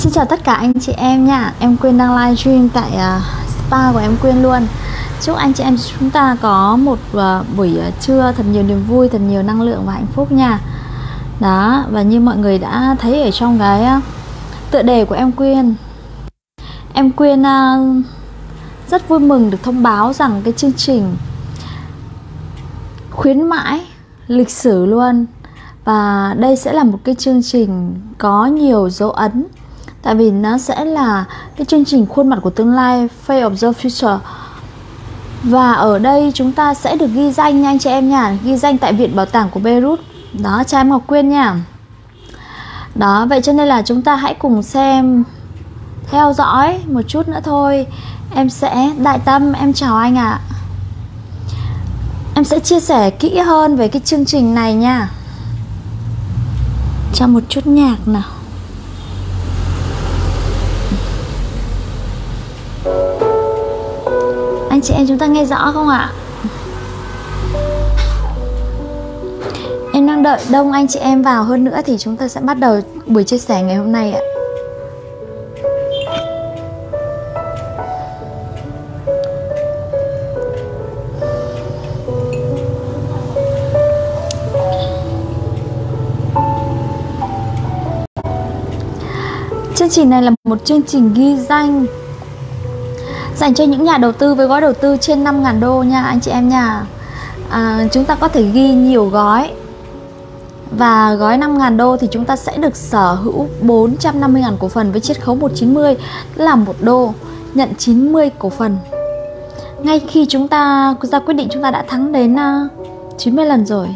Xin chào tất cả anh chị em nha. Em Quyên đang live stream tại uh, spa của em Quyên luôn. Chúc anh chị em chúng ta có một uh, buổi uh, trưa thật nhiều niềm vui, thật nhiều năng lượng và hạnh phúc nha. Đó, và như mọi người đã thấy ở trong cái uh, tựa đề của em Quyên Em Quyên uh, rất vui mừng được thông báo rằng cái chương trình khuyến mãi lịch sử luôn. Và đây sẽ là một cái chương trình có nhiều dấu ấn tại vì nó sẽ là cái chương trình khuôn mặt của tương lai Face of the Future. Và ở đây chúng ta sẽ được ghi danh nha anh chị em nha, ghi danh tại viện bảo tàng của Beirut. Đó cha em Ngọc Quyên nha. Đó, vậy cho nên là chúng ta hãy cùng xem, theo dõi một chút nữa thôi. Em sẽ, đại tâm, em chào anh ạ. À. em sẽ chia sẻ kỹ hơn về cái chương trình này nha. Cho một chút nhạc nào. Anh chị em chúng ta nghe rõ không ạ? Em đang đợi đông anh chị em vào hơn nữa thì chúng ta sẽ bắt đầu buổi chia sẻ ngày hôm nay ạ. Chương trình này là một chương trình ghi danh dành cho những nhà đầu tư với gói đầu tư trên 5.000 đô nha anh chị em nha. À, chúng ta có thể ghi nhiều gói. Và gói 5.000 đô thì chúng ta sẽ được sở hữu 450.000 cổ phần với chiết khấu 190 là một đô nhận 90 cổ phần. Ngay khi chúng ta ra quyết định chúng ta đã thắng đến à, 90 lần rồi.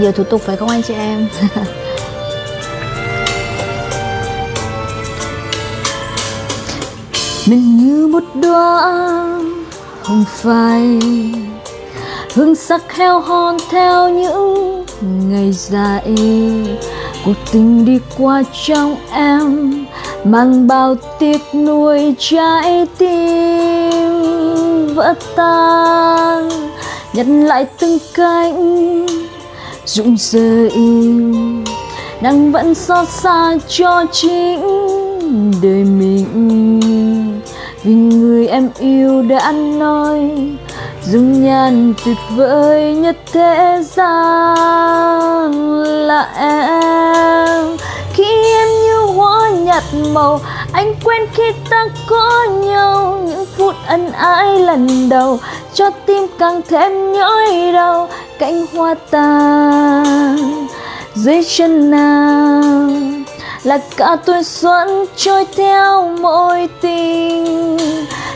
Nhiều thủ tục phải không anh chị em? Mình như một đóa hồng phai, hương sắc heo hon theo những ngày dài. Cuộc tình đi qua trong em mang bao tiếc nuôi trái tim vỡ tan. Nhặt lại từng cánh rụng rơi. Đang vẫn xót xa cho chính đời mình. Vì người em yêu đã nói, dung nhan tuyệt vời nhất thế gian là em. Khi em như hoa nhạt màu anh quên khi ta có nhau, những phút ân ái lần đầu, cho tim càng thêm nhói đau, cánh hoa tàn dưới chân nàng là cả tuổi xuân trôi theo môi tình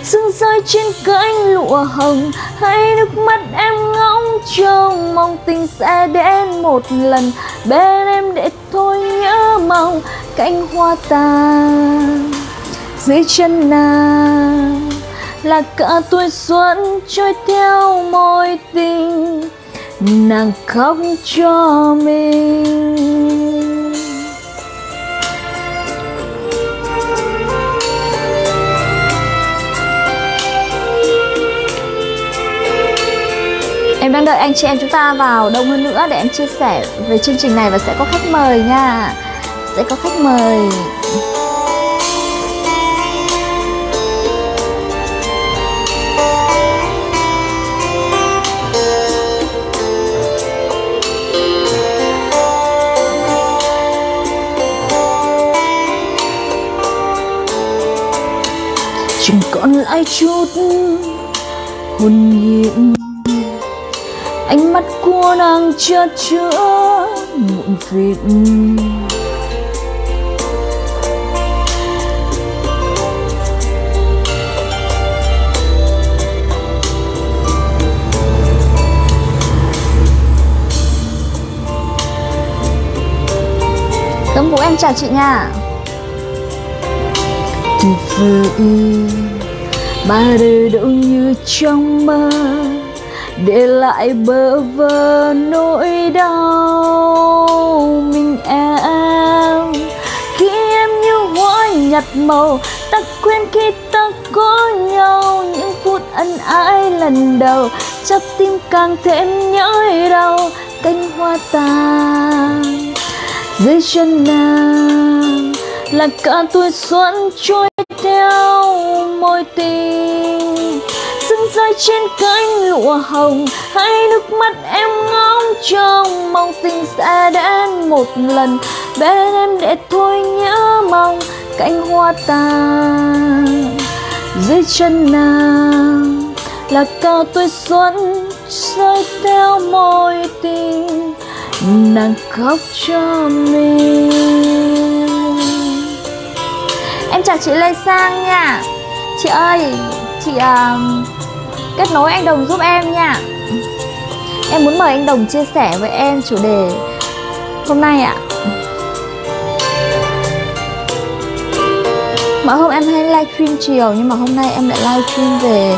sương rơi trên cánh lụa hồng hay nước mắt em ngóng trông. Mong tình sẽ đến một lần, bên em để thôi nhớ mong cánh hoa tàn dưới chân nàng, là cả tuổi xuân trôi theo môi tình nàng khóc cho mình. Đang đợi anh chị em chúng ta vào đông hơn nữa để em chia sẻ về chương trình này và sẽ có khách mời nha. Sẽ có khách mời. Chỉ còn lại chút, hồn nhiên ánh mắt của nàng chất chứa muộn phiền. Tấm Vũ em chào chị nha. Tuyệt vời. Ba đời đâu như trong mơ để lại bơ vơ nỗi đau, mình em khi em như hoa nhạt màu. Ta quên khi ta có nhau, những phút ân ái lần đầu. Chắc tim càng thêm nhói đau, cánh hoa tàn dưới chân nàng. Là cả tuổi xuân trôi theo môi tình trên cánh lụa hồng. Hai nước mắt em ngóng trông mong tình sẽ đến một lần. Bên em để thôi nhớ mong cánh hoa tàn dưới chân nàng là cao tuổi xuân rơi theo môi tình nàng khóc cho mình. Em chào chị lê sang nha. Chị ơi chị uh, kết nối anh đồng giúp em nha. Em muốn mời anh đồng chia sẻ với em chủ đề hôm nay ạ. Mỗi hôm em hay livestream chiều nhưng mà hôm nay em lại livestream về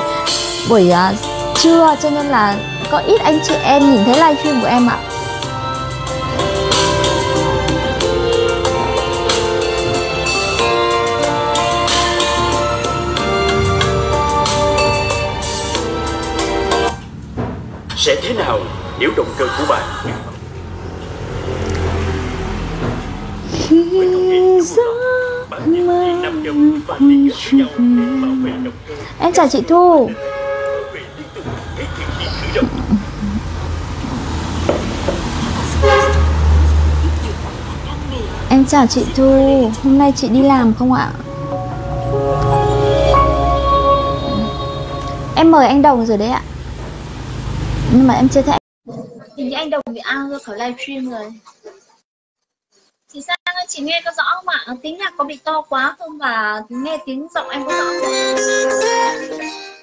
buổi uh, trưa cho nên là có ít anh chị em nhìn thấy livestream của em ạ. Thế nào nếu động cơ của bạn? Em chào chị thu. Em chào chị thu. Hôm nay chị đi làm không ạ? Em mời anh đồng rồi đấy ạ nhưng mà em chưa thấy. Hình như anh đồng bị ao ra khỏi livestream rồi. Chị sang ơi chị nghe có rõ không ạ? Tiếng nhạc có bị to quá không? Và nghe tiếng giọng em có rõ không?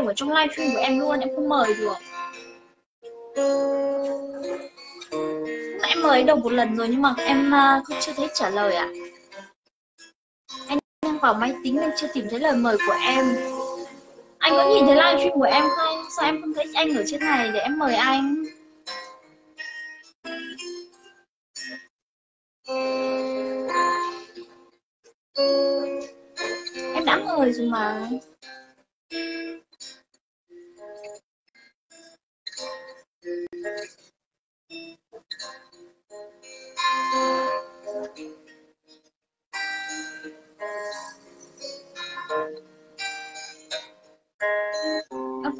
Đồng ở trong livestream của em luôn, em không mời được. Em mời đồng một lần rồi nhưng mà em à, không chưa thấy trả lời ạ. Anh đang vào máy tính nên chưa tìm thấy lời mời của em. Anh có nhìn thấy livestream của em không? Sao em không thấy anh ở trên này để em mời anh? Em đã mời rồi mà.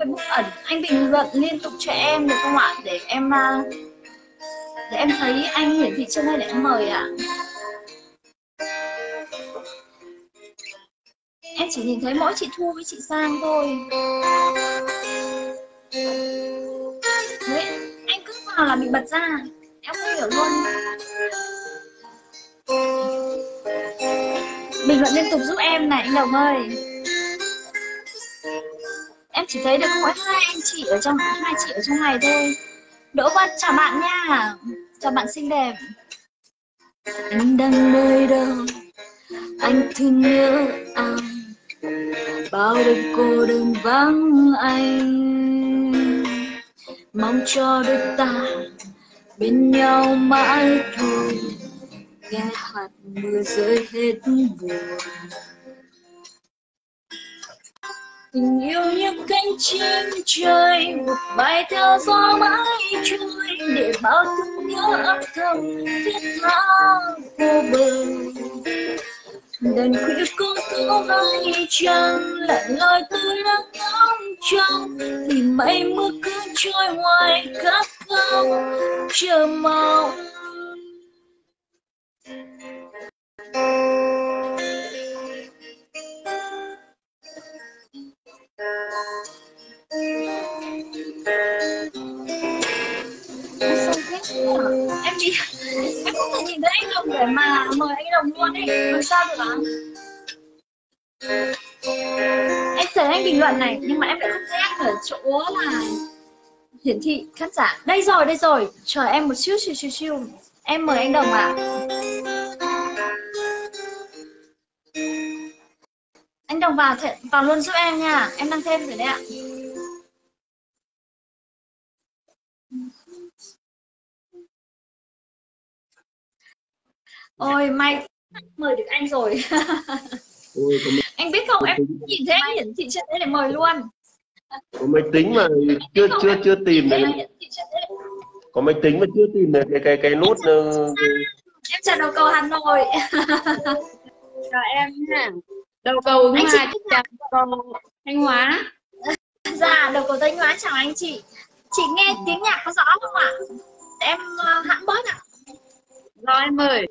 Facebook ẩn. Anh bình luận liên tục cho em được không ạ? Để em à, để em thấy anh hiển thị trên đây để em mời ạ. Em chỉ nhìn thấy mỗi chị Thu với chị Sang thôi là bị bật ra. Em không hiểu luôn. Bình luận liên tục giúp em này, anh đồng ơi. Em chỉ thấy được mỗi hai anh chị ở trong, hai chị ở trong này thôi. Đỗ văn, chào bạn nha. Chào bạn xinh đẹp. Anh đang nơi đâu? Anh thương nhớ ai? Bao đêm cô đơn vắng anh mong cho đôi ta bên nhau mãi thôi. Nghe hạt mưa rơi hết buồn. Tình yêu như cánh chim trời một bài theo gió mãi trôi. Để bao thương nhớ âm thầm, thiết tha vô bờ. Đèn khuya cô có hay trăng lại loi từ nắng nóng trong thì mây mưa cứ trôi ngoài khát khao chờ mong. Em chỉ em không thể nhìn thấy anh đồng để mà mời anh đồng luôn ấy. Làm sao được ạ? Em thấy anh bình luận này, nhưng mà em lại không thấy anh ở chỗ là hiển thị khán giả. Đây rồi đây rồi. Chờ em một chút chiều chiều chiều em mời anh đồng ạ. Anh đồng vào th- vào luôn giúp em nha. Em đang thêm rồi đấy ạ. Ôi may mời được anh rồi. Ôi, anh biết không? Em nhìn thấy anh hiển thị trên đấy để mời luôn có máy tính mà chưa chưa chưa tìm được. Có máy tính mà chưa tìm được cái cái cái nút ờ, em chào đầu cầu hà nội. Chào em nha. Đầu cầu ứng hòa chào cầu thanh hóa. Dạ đầu cầu thanh hóa chào anh chị. Chị nghe tiếng nhạc có rõ không ạ? Em uh, hãng bớt ạ. Rồi em ơi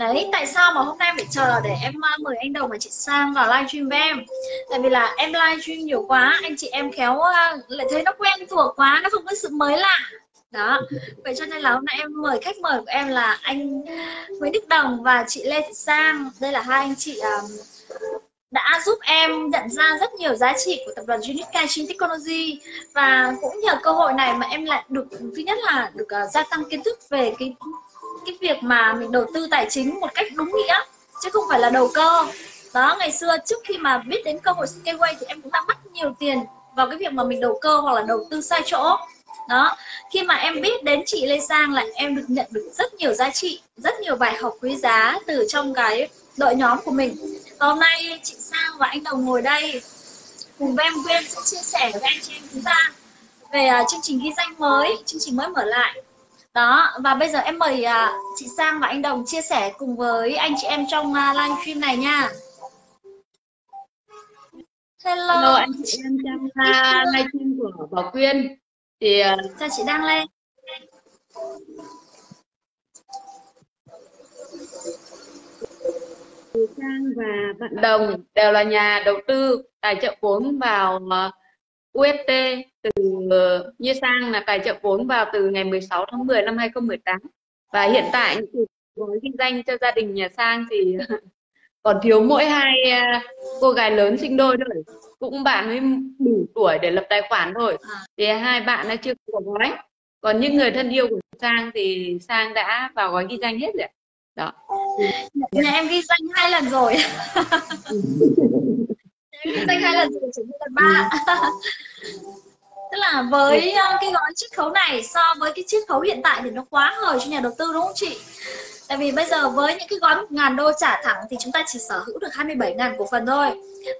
Đấy, tại sao mà hôm nay em phải chờ để em à, mời anh Đồng và chị Sang vào livestream với em? Tại vì là em livestream nhiều quá, anh chị em khéo à, lại thấy nó quen thuộc quá, nó không có sự mới lạ. Đó, vậy cho nên là hôm nay em mời khách mời của em là anh Nguyễn Đức Đồng và chị Lê Thị Sang. Đây là hai anh chị um, đã giúp em nhận ra rất nhiều giá trị của tập đoàn Unique Chin Technology. Và cũng nhờ cơ hội này mà em lại được thứ nhất là được uh, gia tăng kiến thức về cái cái việc mà mình đầu tư tài chính một cách đúng nghĩa, chứ không phải là đầu cơ. Đó, ngày xưa trước khi mà biết đến cơ hội Skyway thì em cũng đã mất nhiều tiền vào cái việc mà mình đầu cơ hoặc là đầu tư sai chỗ. Đó, khi mà em biết đến chị Lê Sang là em được nhận được rất nhiều giá trị, rất nhiều bài học quý giá từ trong cái đội nhóm của mình. Và hôm nay chị Sang và anh Đồng ngồi đây cùng với em Quyên sẽ chia sẻ với anh chị em chúng ta về à, chương trình ghi danh mới, chương trình mới mở lại đó và bây giờ em mời uh, chị Sang và anh Đồng chia sẻ cùng với anh chị em trong uh, livestream này nha. Hello, hello anh chị em trong uh, livestream của Bảo Quyên. Thì uh, chào chị đang lên? Sang và bạn Đồng đều là nhà đầu tư tài trợ vốn vào uh, UST từ uh, như Sang là tài trợ vốn vào từ ngày 16 tháng 10 năm 2018 và hiện tại gói kinh doanh cho gia đình nhà Sang thì còn thiếu mỗi hai uh, cô gái lớn sinh đôi thôi. Cũng bạn mới đủ tuổi để lập tài khoản thôi. Thì hai bạn nó chưa có gói. Còn những người thân yêu của Sang thì Sang đã vào gói ghi danh hết rồi đó. Nhà em ghi danh hai lần rồi danh hai lần rồi chỉ lần ba. Tức là với uh, cái gói chiết khấu này so với cái chiết khấu hiện tại thì nó quá hời cho nhà đầu tư đúng không chị? Tại vì bây giờ với những cái gói 1.000 đô trả thẳng thì chúng ta chỉ sở hữu được 27.000 cổ phần thôi.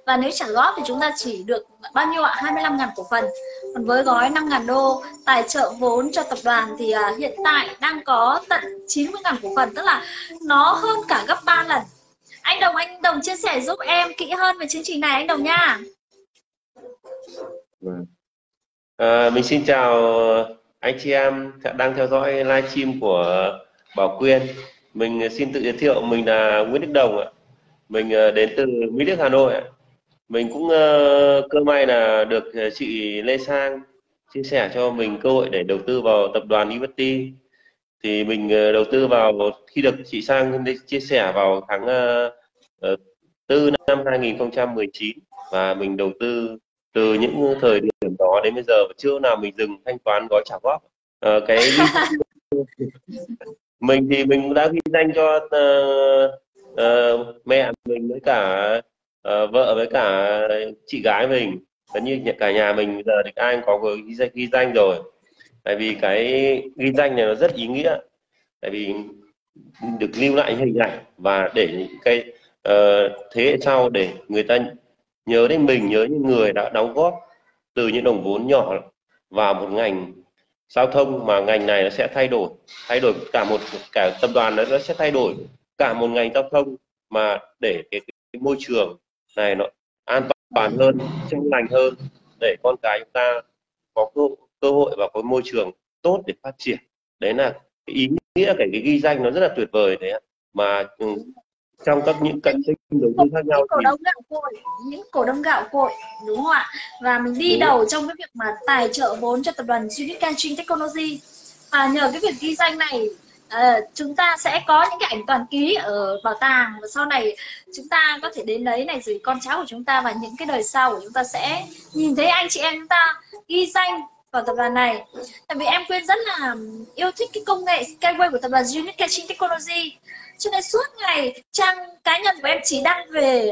Và nếu trả góp thì chúng ta chỉ được bao nhiêu ạ? 25.000 cổ phần. Còn với gói 5.000 đô tài trợ vốn cho tập đoàn thì uh, hiện tại đang có tận 90.000 cổ phần tức là nó hơn cả gấp 3 lần anh Đồng anh Đồng chia sẻ giúp em kỹ hơn về chương trình này anh Đồng nha. Vâng. À, mình xin chào anh chị em đang theo dõi livestream của Bảo Quyên. Mình xin tự giới thiệu mình là Nguyễn Đức Đồng ạ. Mình à, đến từ Mỹ Đức Hà Nội ạ. Mình cũng à, cơ may là được chị Lê Sang chia sẻ cho mình cơ hội để đầu tư vào tập đoàn Liberty thì mình uh, đầu tư vào khi được chị Sang chia sẻ vào tháng uh, 4 năm 2019 và mình đầu tư từ những thời điểm đó đến bây giờ chưa nào mình dừng thanh toán gói trả góp. Uh, cái mình thì mình đã ghi danh cho uh, uh, mẹ mình với cả uh, vợ với cả chị gái mình. Gần như cả nhà mình giờ thì ai cũng có ghi danh, ghi danh rồi tại vì cái ghi danh này nó rất ý nghĩa. Tại vì được lưu lại hình ảnh và để những cái uh, thế hệ sau để người ta nhớ đến mình nhớ những người đã đóng góp từ những đồng vốn nhỏ vào một ngành giao thông mà ngành này nó sẽ thay đổi. Thay đổi cả một cả tập đoàn nó sẽ thay đổi cả một ngành giao thông mà để cái, cái môi trường này nó an toàn hơn trong lành hơn để con cái chúng ta có cơ, cơ hội và có môi trường tốt để phát triển. Đấy là cái ý nghĩa cái, cái ghi danh nó rất là tuyệt vời đấy mà ừ, trong các những cạnh tranh đầu tư khác nhau những cổ đông gạo cội những cổ đông gạo cội đúng không ạ? Và mình đi đúng. đầu trong cái việc mà tài trợ vốn cho tập đoàn Unique Catching Technology. Và nhờ cái việc ghi danh này uh, chúng ta sẽ có những cái ảnh toàn ký ở bảo tàng. Và sau này chúng ta có thể đến đấy này rồi con cháu của chúng ta và những cái đời sau của chúng ta sẽ nhìn thấy anh chị em chúng ta ghi danh vào tập đoàn này. Tại vì em quên rất là yêu thích cái công nghệ Skyway của tập đoàn Unit Catching Technology. Cho nên suốt ngày trang cá nhân của em chỉ đăng về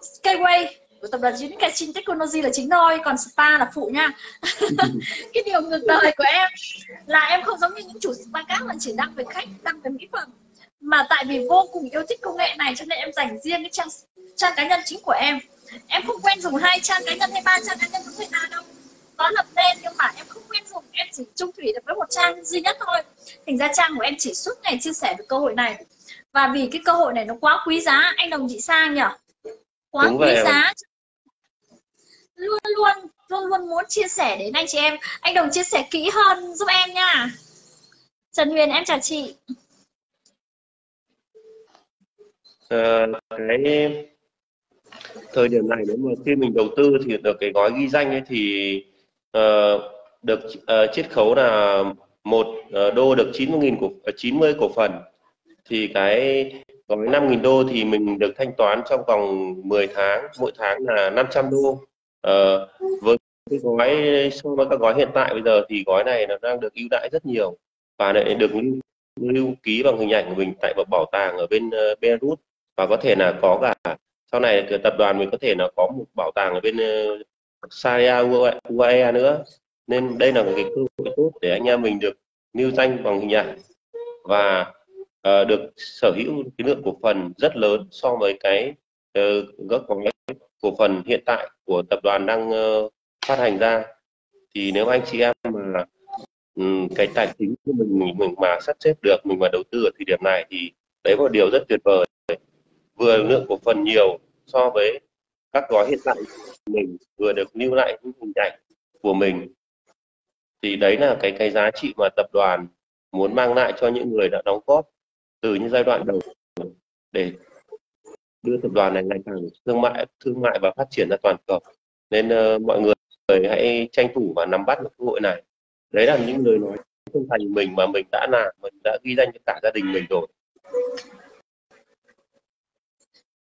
Skyway của tập đoàn Unit Catching Technology là chính thôi, còn spa là phụ nha. Cái điều ngược đời của em là em không giống như những chủ spa khác mà chỉ đăng về khách, đăng về mỹ phẩm. Mà tại vì vô cùng yêu thích công nghệ này, cho nên em dành riêng cái trang trang cá nhân chính của em. Em không quen dùng hai trang cá nhân hay ba trang cá nhân giống người ta đâu có lập tên nhưng mà em không quen dùng em chỉ trung thủy được với một trang duy nhất thôi. Thành ra trang của em chỉ suốt ngày chia sẻ về cơ hội này. Và vì cái cơ hội này nó quá quý giá anh đồng chị sang nhỉ? Quá Đúng quý vậy giá. Luôn luôn luôn luôn muốn chia sẻ đến anh chị em. Anh đồng chia sẻ kỹ hơn giúp em nha. Trần Huyền em chào chị. À, cái thời điểm này nếu mà khi mình đầu tư thì được cái gói ghi danh ấy thì uh, được uh, chiết khấu là một uh, đô được 90.000 cổ 90 cổ phần. Thì cái gói 5.000 đô thì mình được thanh toán trong vòng 10 tháng mỗi tháng là 500 đô. Uh, với cái gói so với các gói hiện tại bây giờ thì gói này nó đang được ưu đãi rất nhiều và lại được lưu, lưu ký bằng hình ảnh của mình tại một bảo tàng ở bên uh, Beirut. Và có thể là có cả sau này tập đoàn mình có thể là có một bảo tàng ở bên uh, Saria UAE nữa. Nên đây là một cái cơ hội tốt để anh em mình được lưu danh bằng hình ảnh và uh, được sở hữu cái lượng cổ phần rất lớn so với cái ờ, uh, các cổ phần hiện tại của tập đoàn đang uh, phát hành ra. Thì nếu anh chị em mà um, cái tài chính của mình, mình mình mà sắp xếp được mình mà đầu tư ở thời điểm này thì đấy là một điều rất tuyệt vời. Vừa lượng cổ phần nhiều so với các gói hiện tại mình vừa được lưu lại những hình ảnh của mình thì đấy là cái cái giá trị mà tập đoàn muốn mang lại cho những người đã đóng góp từ những giai đoạn đầu để đưa tập đoàn này ngày càng thương mại thương mại và phát triển ra toàn cầu. Nên uh, mọi người hãy tranh thủ và nắm bắt được cơ hội này. Đấy là những lời nói chân thành mình mà mình đã làm mình đã ghi danh cho cả gia đình mình rồi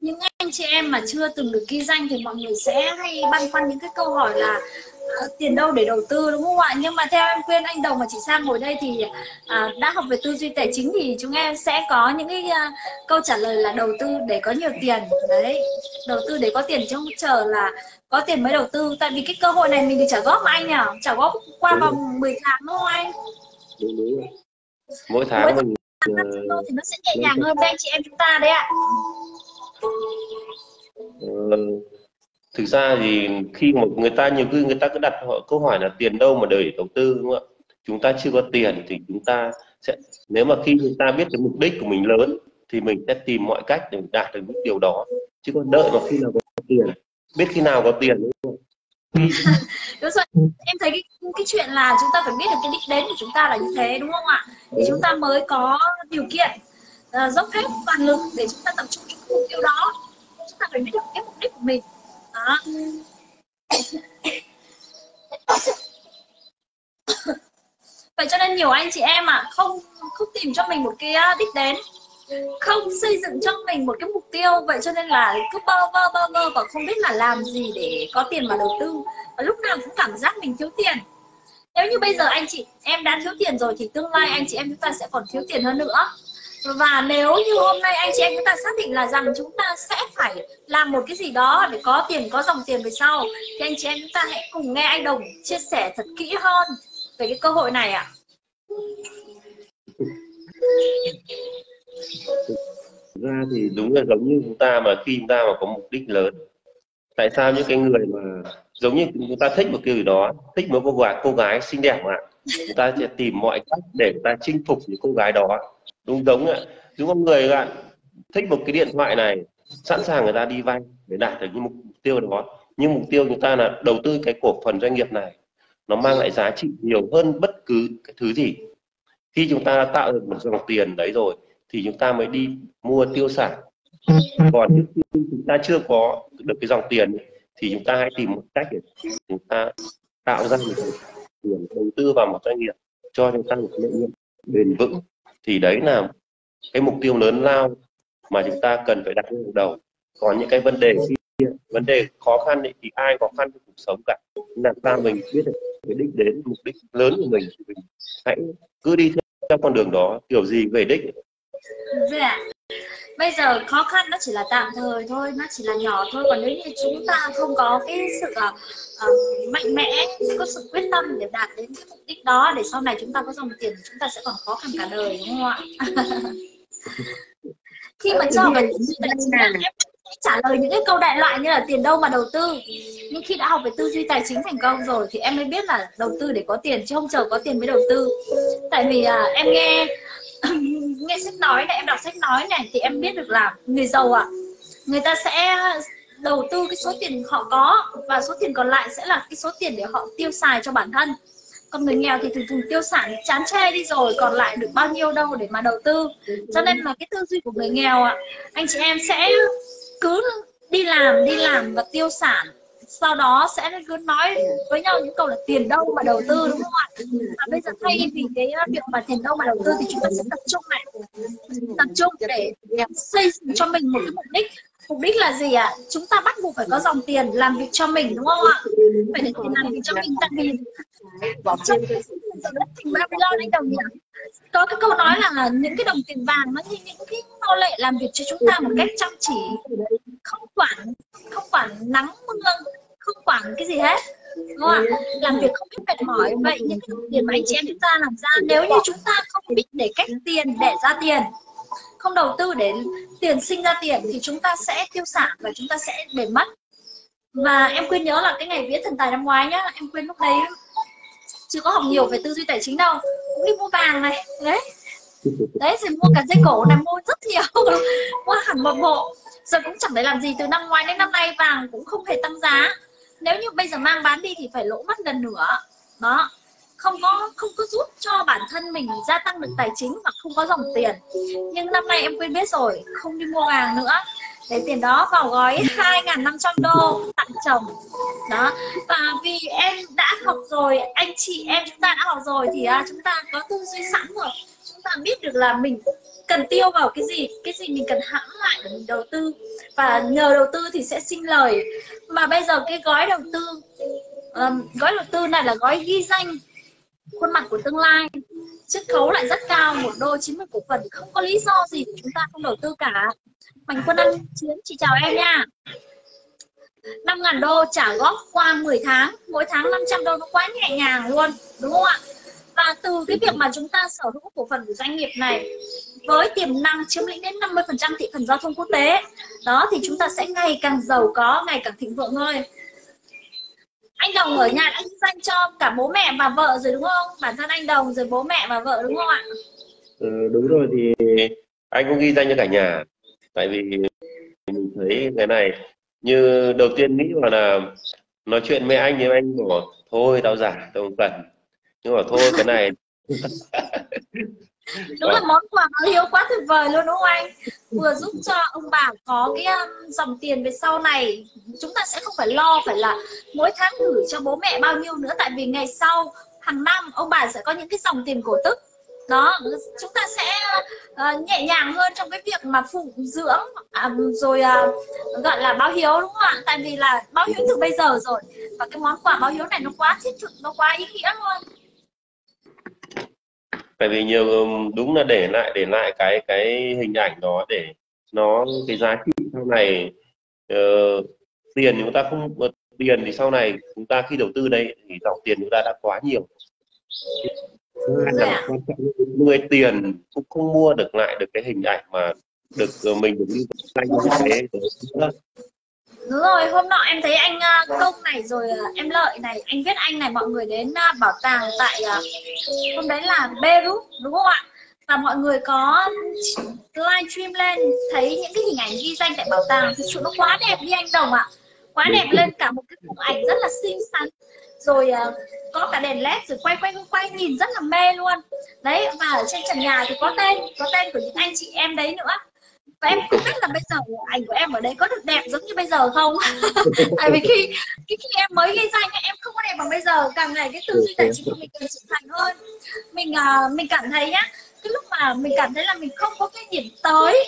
những anh chị em mà chưa từng được ghi danh thì mọi người sẽ hay băn khoăn những cái câu hỏi là uh, tiền đâu để đầu tư đúng không ạ? Nhưng mà theo em khuyên anh đồng và chị sang ngồi đây thì uh, đã học về tư duy tài chính thì chúng em sẽ có những cái uh, câu trả lời là đầu tư để có nhiều tiền. Đấy đầu tư để có tiền chứ không chờ là có tiền mới đầu tư. Tại vì cái cơ hội này mình được trả góp mà anh nhỉ trả góp qua đúng vòng 10 tháng đúng không anh. Đúng, đúng. mỗi tháng mỗi mình uh, thì nó sẽ nhẹ nhàng hơn với anh chị em chúng ta đấy ạ. Ờ, thực ra thì khi một người ta nhiều khi người ta cứ đặt họ câu hỏi là tiền đâu mà để đầu tư đúng không ạ? Chúng ta chưa có tiền thì chúng ta sẽ nếu mà khi chúng ta biết cái mục đích của mình lớn thì mình sẽ tìm mọi cách để đạt được những điều đó. Chứ còn đợi mà khi nào có tiền biết khi nào có tiền đúng không đúng rồi. Em thấy cái cái chuyện là chúng ta phải biết được cái đích đến của chúng ta là như thế đúng không ạ? Thì chúng ta mới có điều kiện uh, dốc hết toàn lực để chúng ta tập trung cho mục tiêu đó. Chúng ta phải biết được cái mục đích của mình. Đó. Vậy cho nên nhiều anh chị em ạ à, không không tìm cho mình một cái đích đến. Không xây dựng cho mình một cái mục tiêu. Vậy cho nên là cứ bơ vơ bơ vơ và không biết là làm gì để có tiền mà đầu tư. Và lúc nào cũng cảm giác mình thiếu tiền. Nếu như bây giờ anh chị em đã thiếu tiền rồi thì tương lai anh chị em chúng ta sẽ còn thiếu tiền hơn nữa và nếu như hôm nay anh chị em chúng ta xác định là rằng chúng ta sẽ phải làm một cái gì đó để có tiền, có dòng tiền về sau, thì anh chị em chúng ta hãy cùng nghe anh Đồng chia sẻ thật kỹ hơn về cái cơ hội này ạ. ra thì đúng là giống như chúng ta mà khi chúng ta mà có mục đích lớn, tại sao những cái người mà giống như chúng ta thích một cái gì đó, thích một cô gái cô gái xinh đẹp mà, chúng ta sẽ tìm mọi cách để chúng ta chinh phục những cô gái đó đúng, giống ạ. Chúng con người ạ thích một cái điện thoại này, sẵn sàng người ta đi vay để đạt được những mục tiêu đó. Nhưng mục tiêu chúng ta là đầu tư cái cổ phần doanh nghiệp này, nó mang lại giá trị nhiều hơn bất cứ cái thứ gì. Khi chúng ta tạo được một dòng tiền đấy rồi, thì chúng ta mới đi mua tiêu sản còn khi chúng ta chưa có được cái dòng tiền thì chúng ta hãy tìm một cách để chúng ta tạo ra một tiền đầu tư vào một doanh nghiệp cho chúng ta một lợi nhuận bền vững thì đấy là cái mục tiêu lớn lao mà chúng ta cần phải đặt lên đầu. Còn những cái vấn đề kia vấn đề khó khăn ấy, thì ai khó khăn trong cuộc sống cả? Làm sao mình biết được cái đích đến mục đích lớn của mình thì mình hãy cứ đi theo con đường đó. Kiểu gì về đích? Dạ bây giờ khó khăn nó chỉ là tạm thời thôi nó chỉ là nhỏ thôi. Còn nếu như chúng ta không có cái sự uh, mạnh mẽ có sự quyết tâm để đạt đến cái mục đích đó để sau này chúng ta có dòng tiền chúng ta sẽ còn khó khăn cả đời đúng không ạ? Khi mà cho vào em trả lời những cái câu đại loại như là tiền đâu mà đầu tư. Nhưng khi đã học về tư duy tài chính thành công rồi thì em mới biết là đầu tư để có tiền chứ không chờ có tiền mới đầu tư. Tại vì à, em nghe nghe sách nói này em đọc sách nói này thì em biết được là người giàu ạ. À, người ta sẽ đầu tư cái số tiền họ có và số tiền còn lại sẽ là cái số tiền để họ tiêu xài cho bản thân. Còn người nghèo thì thường thường tiêu sản chán chê đi rồi còn lại được bao nhiêu đâu để mà đầu tư. Cho nên là cái tư duy của người nghèo ạ à, anh chị em sẽ cứ đi làm đi làm và tiêu sản sau đó sẽ cứ nói với nhau những câu là tiền đâu mà đầu tư, đúng không ạ? Và bây giờ thay vì cái ờ, việc mà tiền đâu mà đầu tư thì chúng ta sẽ tập trung này. Tập trung để xây dựng cho mình một cái mục đích mục đích là gì ạ? À? chúng ta bắt buộc phải có dòng tiền làm việc cho mình đúng không ạ? Phải để tiền làm việc cho mình tại vì trong tình Babylon anh đồng nhỉ có cái câu nói là những cái đồng tiền vàng nó như những cái nô lệ làm việc cho chúng ta một cách chăm chỉ không quản không quản nắng mưa không quản cái gì hết đúng không ạ? Làm việc không biết mệt mỏi. Vậy những cái đồng tiền mà anh chị em chúng ta làm ra nếu như chúng ta không biết để cách tiền để ra tiền không đầu tư để tiền sinh ra tiền thì chúng ta sẽ tiêu sản và chúng ta sẽ để mất. Và em quên nhớ là cái ngày vía thần tài năm ngoái nhá, em quên lúc đấy chưa có học nhiều về tư duy tài chính đâu, cũng đi mua vàng này, đấy. Đấy, rồi mua cả dây cổ này mua rất nhiều, mua hẳn một bộ. Giờ cũng chẳng để làm gì, từ năm ngoái đến năm nay vàng cũng không hề tăng giá. Nếu như bây giờ mang bán đi thì phải lỗ mất gần nửa đó không có không có giúp cho bản thân mình gia tăng được tài chính và không có dòng tiền. Nhưng năm nay em quên biết rồi không đi mua vàng nữa. Để tiền đó vào gói 2.500 đô tặng chồng. Đó và vì em đã học rồi anh chị em chúng ta đã học rồi thì à, chúng ta có tư duy sẵn rồi. Chúng ta biết được là mình cần tiêu vào cái gì cái gì mình cần hãm lại để mình đầu tư. Và nhờ đầu tư thì sẽ sinh lời. Mà bây giờ cái gói đầu tư um, gói đầu tư này là gói ghi danh khuôn mặt của tương lai. Chiết khấu lại rất cao, một đô 90 cổ phần. Không có lý do gì chúng ta không đầu tư cả. Mạnh Quân Ăn Chiến, chị chào em nha. 5.000 đô trả góp qua 10 tháng. Mỗi tháng 500 đô, nó quá nhẹ nhàng luôn, đúng không ạ? Và từ cái việc mà chúng ta sở hữu cổ phần của doanh nghiệp này, với tiềm năng chiếm lĩnh đến 50% thị phần giao thông quốc tế, đó thì chúng ta sẽ ngày càng giàu có, ngày càng thịnh vượng thôi anh Đồng ở nhà đã kinh doanh cho cả bố mẹ và vợ rồi đúng không? Bản thân anh Đồng rồi bố mẹ và vợ đúng không ạ? Ừ, đúng rồi thì anh cũng ghi danh cho cả nhà. Tại vì mình thấy cái này như đầu tiên nghĩ vào là nói chuyện với anh nhưng anh bảo thôi tao giả tao không cần. Nhưng mà thôi cái này đúng là món quà báo hiếu quá tuyệt vời luôn đúng không anh? Vừa giúp cho ông bà có cái um, dòng tiền về sau này chúng ta sẽ không phải lo phải là mỗi tháng gửi cho bố mẹ bao nhiêu nữa tại vì ngày sau hàng năm ông bà sẽ có những cái dòng tiền cổ tức. Đó chúng ta sẽ uh, nhẹ nhàng hơn trong cái việc mà phụng dưỡng à, rồi uh, gọi là báo hiếu đúng không ạ? Tại vì là báo hiếu từ bây giờ rồi và cái món quà báo hiếu này nó quá thiết thực nó quá ý nghĩa luôn tại vì nhiều đúng là để lại để lại cái cái hình ảnh đó để nó cái giá trị sau này uh, tiền chúng ta không tiền thì sau này chúng ta khi đầu tư đây thì dòng tiền chúng ta đã quá nhiều. Thứ hai là quan trọng nuôi tiền cũng không mua được lại được cái hình ảnh mà được ờ, mình được như thế đúng rồi hôm nọ em thấy anh uh, công này rồi uh, em lợi này anh viết anh này mọi người đến uh, bảo tàng tại hôm đấy là Beirut đúng không ạ? Và mọi người có live stream lên thấy những cái hình ảnh ghi danh tại bảo tàng thì sự nó quá đẹp đi anh đồng ạ. Quá đẹp lên cả một cái khung ảnh rất là xinh xắn. Rồi uh, có cả đèn led rồi quay quay quay nhìn rất là mê luôn. Đấy và ở trên trần nhà thì có tên có tên của những anh chị em đấy nữa và em không biết là bây giờ ảnh của em ở đây có được đẹp giống như bây giờ không? Tại vì khi khi, khi em mới ghi danh em không có đẹp bằng bây giờ. Càng ngày cái tư duy tài chính của mình càng trưởng thành hơn. Mình uh, mình cảm thấy nhá cái lúc mà mình cảm thấy là mình không có cái điểm tới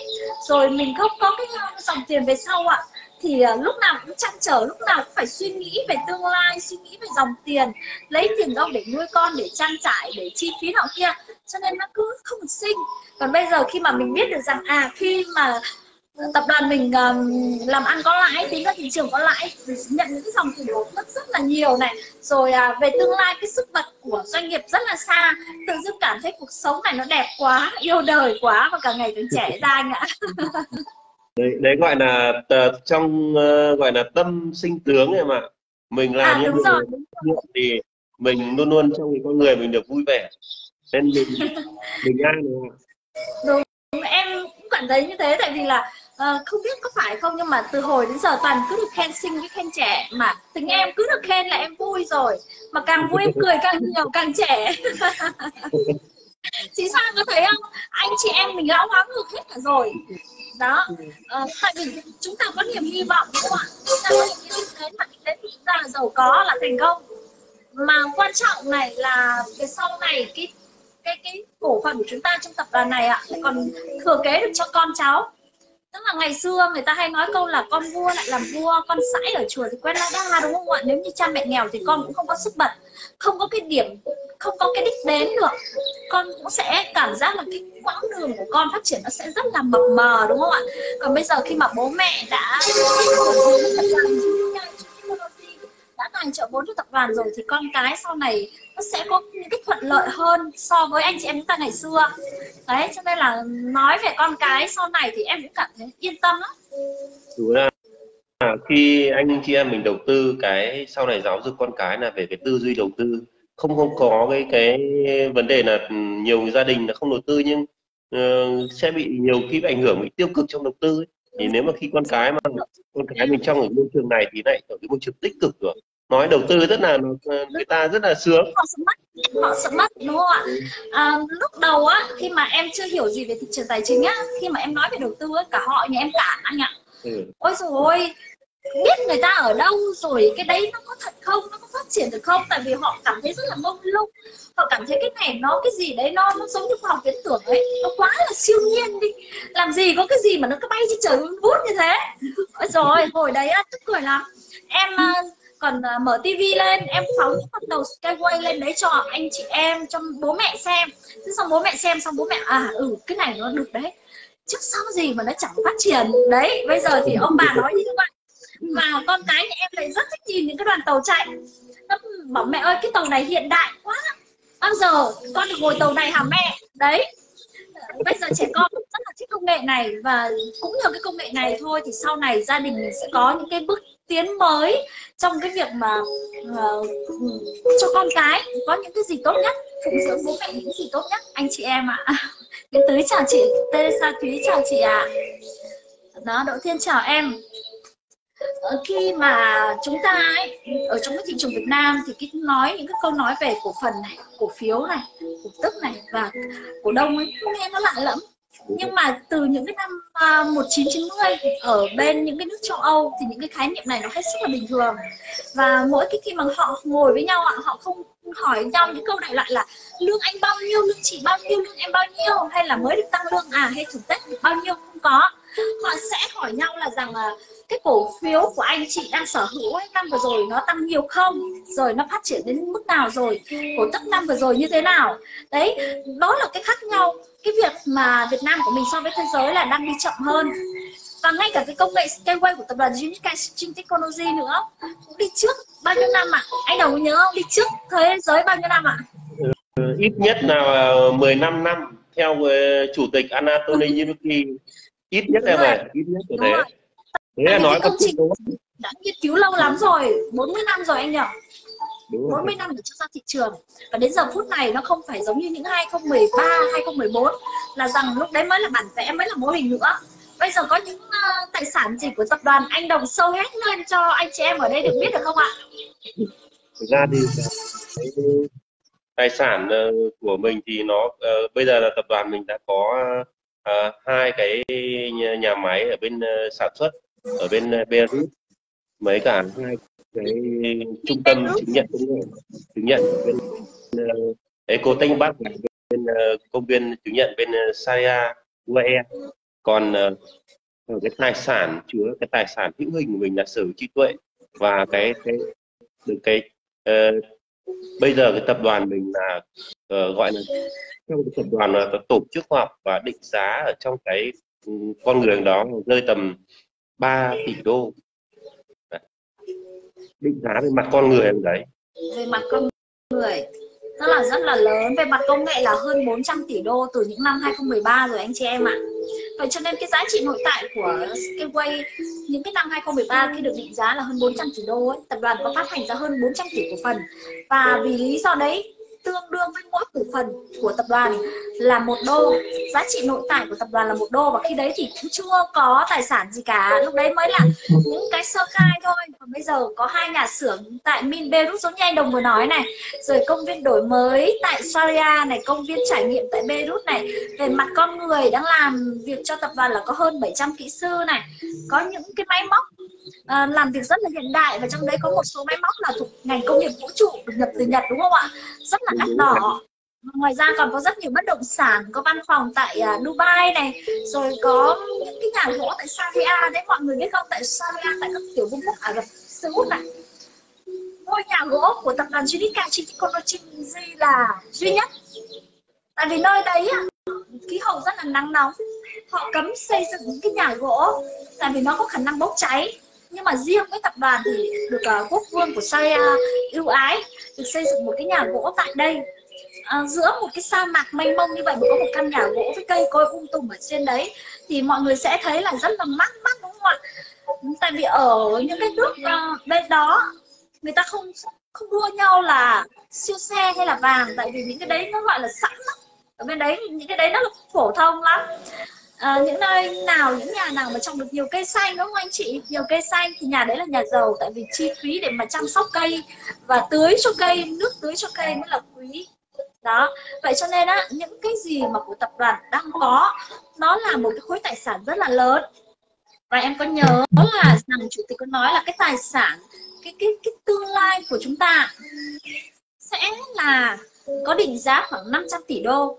rồi mình không có cái dòng tiền về sau ạ thì uh, lúc nào cũng chăn trở lúc nào cũng phải suy nghĩ về tương lai suy nghĩ về dòng tiền lấy tiền đâu để nuôi con để trang trải để chi phí nọ kia. Cho nên nó cứ không sinh. Còn bây giờ khi mà mình biết được rằng à khi mà tập đoàn mình um, làm ăn có lãi tính ra thị trường có lãi nhận những cái dòng tiền cổ tức rất là nhiều này. Rồi à, về tương lai cái sức bật của doanh nghiệp rất là xa. Tự dưng cảm thấy cuộc sống này nó đẹp quá yêu đời quá và càng ngày càng trẻ ra anh ạ đấy, đấy gọi là uh, trong uh, gọi là tâm sinh tướng em ạ. Mình làm à, những đúng rồi, thì mình luôn luôn trong con người mình được vui vẻ. Nên mình mình ai đúng đúng em cũng cảm thấy như thế tại vì là uh, không biết có phải không nhưng mà từ hồi đến giờ toàn cứ được khen xinh với khen trẻ mà. Tính em cứ được khen là em vui rồi mà càng vui em cười càng nhiều càng trẻ chị sang có thấy không? Anh chị em mình lão hóa ngược hết cả rồi. Đó. Ờ, tại vì chúng ta có niềm hy vọng đúng không ạ? Chúng ta có niềm hy thế mà đến chúng ta là giàu có là thành công. Mà quan trọng này là cái sau này cái cái cái cổ phần của chúng ta trong tập đoàn này ạ còn thừa kế được cho con cháu. Tức là ngày xưa người ta hay nói câu là con vua lại làm vua con sãi ở chùa thì quen la đa đúng không ạ? Nếu như cha mẹ nghèo thì con cũng không có sức bật không có cái điểm không có cái đích đến được. Con cũng sẽ cảm giác là cái quãng đường của con phát triển nó sẽ rất là mập mờ đúng không ạ? Còn bây giờ khi mà bố mẹ đã đã tài trợ vốn cho tập đoàn rồi thì con cái sau này nó sẽ có những cái thuận lợi hơn so với anh chị em chúng ta ngày xưa. Đấy cho nên là nói về con cái sau này thì em cũng cảm thấy yên tâm lắm. Đúng à, khi anh chị em mình đầu tư cái sau này giáo dục con cái là về cái tư duy đầu tư không không có cái cái vấn đề là nhiều gia đình là không đầu tư nhưng uh, sẽ bị nhiều khi bị ảnh hưởng bị tiêu cực trong đầu tư ấy. thì nếu mà khi con cái mà con cái mình trong ở môi trường này thì lại ở cái môi trường tích cực rồi nói đầu tư rất là người ta rất là sướng họ sợ mất họ sợ mất đúng không ạ à, lúc đầu á khi mà em chưa hiểu gì về thị trường tài chính á khi mà em nói về đầu tư á cả họ nhà em cả anh ạ ừ. ôi rồi biết người ta ở đâu rồi, cái đấy nó có thật không, nó có phát triển được không? Tại vì họ cảm thấy rất là mông lung. Họ cảm thấy cái này nó, cái gì đấy nó nó giống như khoa học viễn tưởng ấy. Nó quá là siêu nhiên đi. Làm gì có cái gì mà nó cứ bay trên trời vút như thế? Ôi rồi hồi đấy tức cười lắm. Em ờ, còn ờ, mở tivi lên, em phóng bắt đầu skyway lên đấy cho anh chị em, cho bố mẹ xem. Thế xong bố mẹ xem, xong bố mẹ à ừ cái này nó được đấy. Trước sau gì mà nó chẳng phát triển. Đấy, bây giờ thì ông bà nói như vậy và con cái nhà em lại rất thích nhìn những cái đoàn tàu chạy. Nó bảo mẹ ơi cái tàu này hiện đại quá. Bao giờ con được ngồi tàu này hả mẹ? Đấy. Bây giờ trẻ con rất là thích công nghệ này và cũng nhờ cái công nghệ này thôi thì sau này gia đình mình sẽ có những cái bước tiến mới trong cái việc mà uh, cho con cái có những cái gì tốt nhất phụng dưỡng bố mẹ những gì tốt nhất. Anh chị em ạ. À. Tiến tới chào chị Teresa Thúy chào chị ạ. À. đó Đỗ Thiên chào em. Ờ, khi mà chúng ta ấy, ở trong cái thị trường Việt Nam thì cái nói những cái câu nói về cổ phần này, cổ phiếu này, cổ tức này và cổ đông ấy nghe nó lạ lẫm. Nhưng mà từ những cái năm à, uh, 1990 ở bên những cái nước châu Âu thì những cái khái niệm này nó hết sức là bình thường. Và mỗi cái khi mà họ ngồi với nhau họ không hỏi nhau những câu đại loại là lương anh bao nhiêu lương chị bao nhiêu lương em bao nhiêu? hay là mới được tăng lương à hay thưởng tết bao nhiêu? Không có họ sẽ hỏi nhau là rằng là cái cổ phiếu của anh chị đang sở hữu ấy, năm vừa rồi nó tăng nhiều không? Rồi nó phát triển đến mức nào rồi? Cổ tức năm vừa rồi như thế nào? Đấy đó là cái khác nhau. Cái việc mà Việt Nam của mình so với thế giới là đang đi chậm hơn. Và ngay cả cái công nghệ Skyway của tập đoàn Unique Exchange Technology nữa. Cũng đi trước bao nhiêu năm ạ? À? anh đầu nhớ không? Đi trước thế giới bao nhiêu năm ạ? À? ít nhất là 15 năm theo ờ, chủ tịch Anatoly Yunuki ít nhất em ạ ít nhất là thế. thế là nói công trình đã nghiên cứu lâu lắm rồi 40 năm rồi anh nhỉ? 40 năm để cho ra thị trường. Và đến giờ phút này nó không phải giống như những 2013 2014 là rằng lúc đấy mới là bản vẽ mới là mô hình nữa. Bây giờ có những uh, tài sản gì của tập đoàn anh đồng sâu hết lên cho anh chị em ở đây được biết được không ạ? Thực ra thì cái tài sản ờ, của mình thì nó uh, bây giờ là tập đoàn mình đã có uh, hai cái nhà máy ở bên uh, sản xuất ở bên ờ, Beirut. Mấy cả hai cái trung tâm chứng nhận chứng nhận bên uh, Ecotech Bắc bên uh, công viên chứng nhận bên uh, Saria UAE còn uh, cái tài sản chứa cái tài sản hữu hình của mình là sở trí tuệ. Và cái cái được cái uh, bây giờ cái tập đoàn mình là uh, gọi là trong cái tập đoàn là tổ chức khoa học và định giá ở trong cái um, con người đó rơi tầm 3 tỷ đô. Định giá về mặt con người em đấy. Về mặt con người. Nó là rất là lớn. Về mặt công nghệ là hơn 400 tỷ đô từ những năm 2013 rồi anh chị em ạ. Vậy cho nên cái giá trị nội tại của Skyway những cái năm 2013 khi được định giá là hơn 400 tỷ đô ấy, tập đoàn có phát hành ra hơn 400 tỷ cổ phần. Và vì lý do đấy tương đương với mỗi cổ phần của tập đoàn là một đô. Giá trị nội tại của tập đoàn là một đô và khi đấy thì cũng chưa có tài sản gì cả. Lúc đấy mới là những cái sơ khai thôi. Và bây giờ có hai nhà xưởng tại Min Beirut giống như anh Đồng vừa nói này. Rồi công viên đổi mới tại Sharia này công viên trải nghiệm tại Beirut này. Về mặt con người đang làm việc cho tập đoàn là có hơn 700 kỹ sư này. Có những cái máy móc à, làm việc rất là hiện đại và trong đấy có một số máy móc là thuộc ngành công nghiệp vũ trụ được nhập từ Nhật đúng không ạ? Rất là đắt đỏ. Ngoài ra còn có rất nhiều bất động sản có văn phòng tại uh, Dubai này rồi có những cái nhà gỗ tại Saudi đấy mọi người biết không? Tại Saudi tại các tiểu vương quốc Ả Rập Xê Út này. Ngôi nhà gỗ của tập đoàn Judica Technology là duy nhất. Tại vì nơi đấy khí hậu rất là nắng nóng. Họ cấm xây dựng những cái nhà gỗ tại vì nó có khả năng bốc cháy nhưng mà riêng với tập đoàn thì được uh, quốc vương của Saria ưu ái được xây dựng một cái nhà gỗ tại đây. À, giữa một cái sa mạc mênh mông như vậy mà có một căn nhà gỗ với cây cối um tùm ở trên đấy thì mọi người sẽ thấy là rất là mắc mắc đúng không ạ? Tại vì ở những cái nước uh, bên đó người ta không không đua nhau là siêu xe hay là vàng tại vì những cái đấy nó gọi là sẵn lắm, ở bên đấy những cái đấy nó là phổ thông lắm à, những nơi nào những nhà nào mà trồng được nhiều cây xanh đúng không anh chị? Nhiều cây xanh thì nhà đấy là nhà giàu tại vì chi phí để mà chăm sóc cây và tưới cho cây nước tưới cho cây mới là quý. Đó. Vậy cho nên á những cái gì mà của tập đoàn đang có nó là một cái khối tài sản rất là lớn. Và em có nhớ là rằng chủ tịch có nói là cái tài sản cái cái cái tương lai của chúng ta sẽ là có định giá khoảng 500 tỷ đô.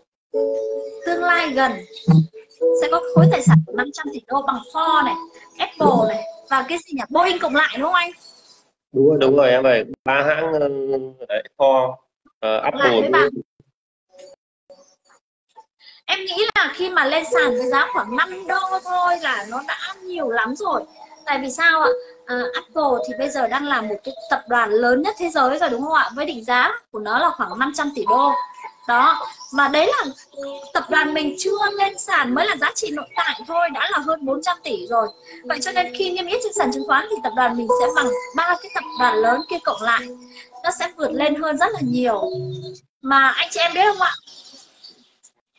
Tương lai gần sẽ có khối tài sản của 500 tỷ đô bằng Ford này, Apple này và cái gì nhỉ? Boeing cộng lại đúng không anh? Đúng rồi, đúng rồi em ơi. Ba hãng ờ, đấy, Ford, uh, Apple. Em nghĩ là khi mà lên sàn với giá khoảng 5 đô thôi là nó đã nhiều lắm rồi. Tại vì sao ạ? Uh, Apple thì bây giờ đang là một cái tập đoàn lớn nhất thế giới rồi đúng không ạ? Với định giá của nó là khoảng 500 tỷ đô đó mà đấy là tập đoàn mình chưa lên sàn, mới là giá trị nội tại thôi, đã là hơn 400 tỷ rồi. Vậy cho nên khi niêm yết trên sàn chứng khoán thì tập đoàn mình sẽ bằng ba cái tập đoàn lớn kia cộng lại. Nó sẽ vượt lên hơn rất là nhiều. Mà anh chị em biết không ạ?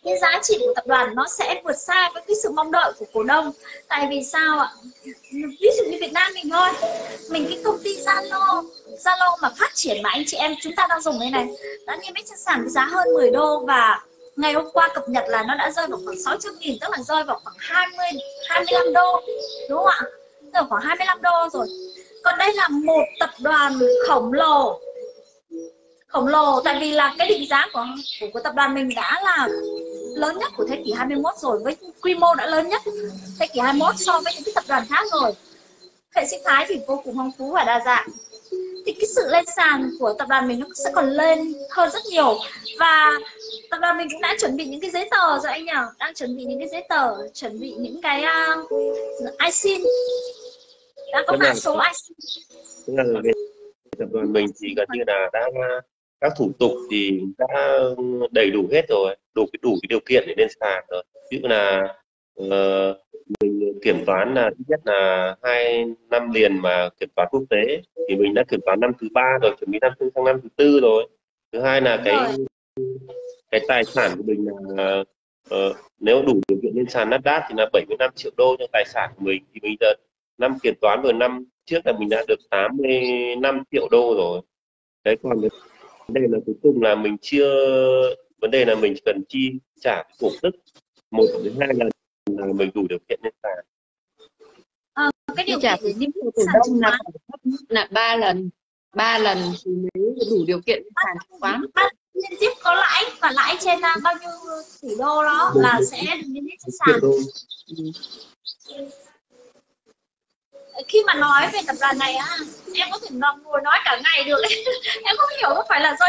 Cái giá trị của tập đoàn nó sẽ vượt xa với cái sự mong đợi của cổ đông. Tại vì sao ạ? Ví dụ như Việt Nam mình thôi. Mình cái công ty Zalo Zalo mà phát triển mà anh chị em chúng ta đang dùng đây này đã niêm yết trên sàn với giá hơn 10 đô và ngày hôm qua cập nhật là nó đã rơi vào khoảng 600 nghìn tức là rơi vào khoảng 20 25 đô đúng không ạ? Rơi khoảng 25 đô rồi. Còn đây là một tập đoàn khổng lồ. Khổng lồ tại vì là cái định giá của của, của tập đoàn mình đã là lớn nhất của thế kỷ 21 rồi với quy mô đã lớn nhất thế kỷ 21 so với những cái tập đoàn khác rồi. Hệ sinh thái thì vô cùng phong phú và đa dạng. Thì cái sự lên sàn của tập đoàn mình nó sẽ còn lên hơn rất nhiều. Và tập đoàn mình cũng đã chuẩn bị những cái giấy tờ rồi anh nhỉ? Đang chuẩn bị những cái giấy tờ chuẩn bị những cái uh, ISIN đã có mã số ISIN tức là tập đoàn mình thì gần như là đã các thủ tục thì đã đầy đủ hết rồi đủ cái đủ cái điều kiện để lên sàn rồi. Ví dụ là uh, mình kiểm toán là ít nhất là hai năm liền mà kiểm toán quốc tế thì mình đã kiểm toán năm thứ ba rồi chuẩn bị năm sang năm thứ tư rồi. Thứ hai là cái cái tài sản của mình là uh, nếu đủ điều kiện lên sàn Nasdaq thì là 75 triệu đô cho tài sản của mình. Thì bây giờ năm kiểm toán vừa năm trước là mình đã được 85 triệu đô rồi. Đấy còn đề là cuối cùng là mình chưa vấn đề là mình cần chi trả cổ tức một đến hai lần là mình đủ điều kiện lên sàn à, cái điều trả cổ đông là là ba lần ba lần thì mới đủ điều kiện lên sàn chứng khoán liên tiếp có lãi và lãi trên bao nhiêu tỷ đô đó là sẽ yết trên sàn khi mà nói về tập đoàn này á em có thể ngồi nói cả ngày được. Em không hiểu có phải là do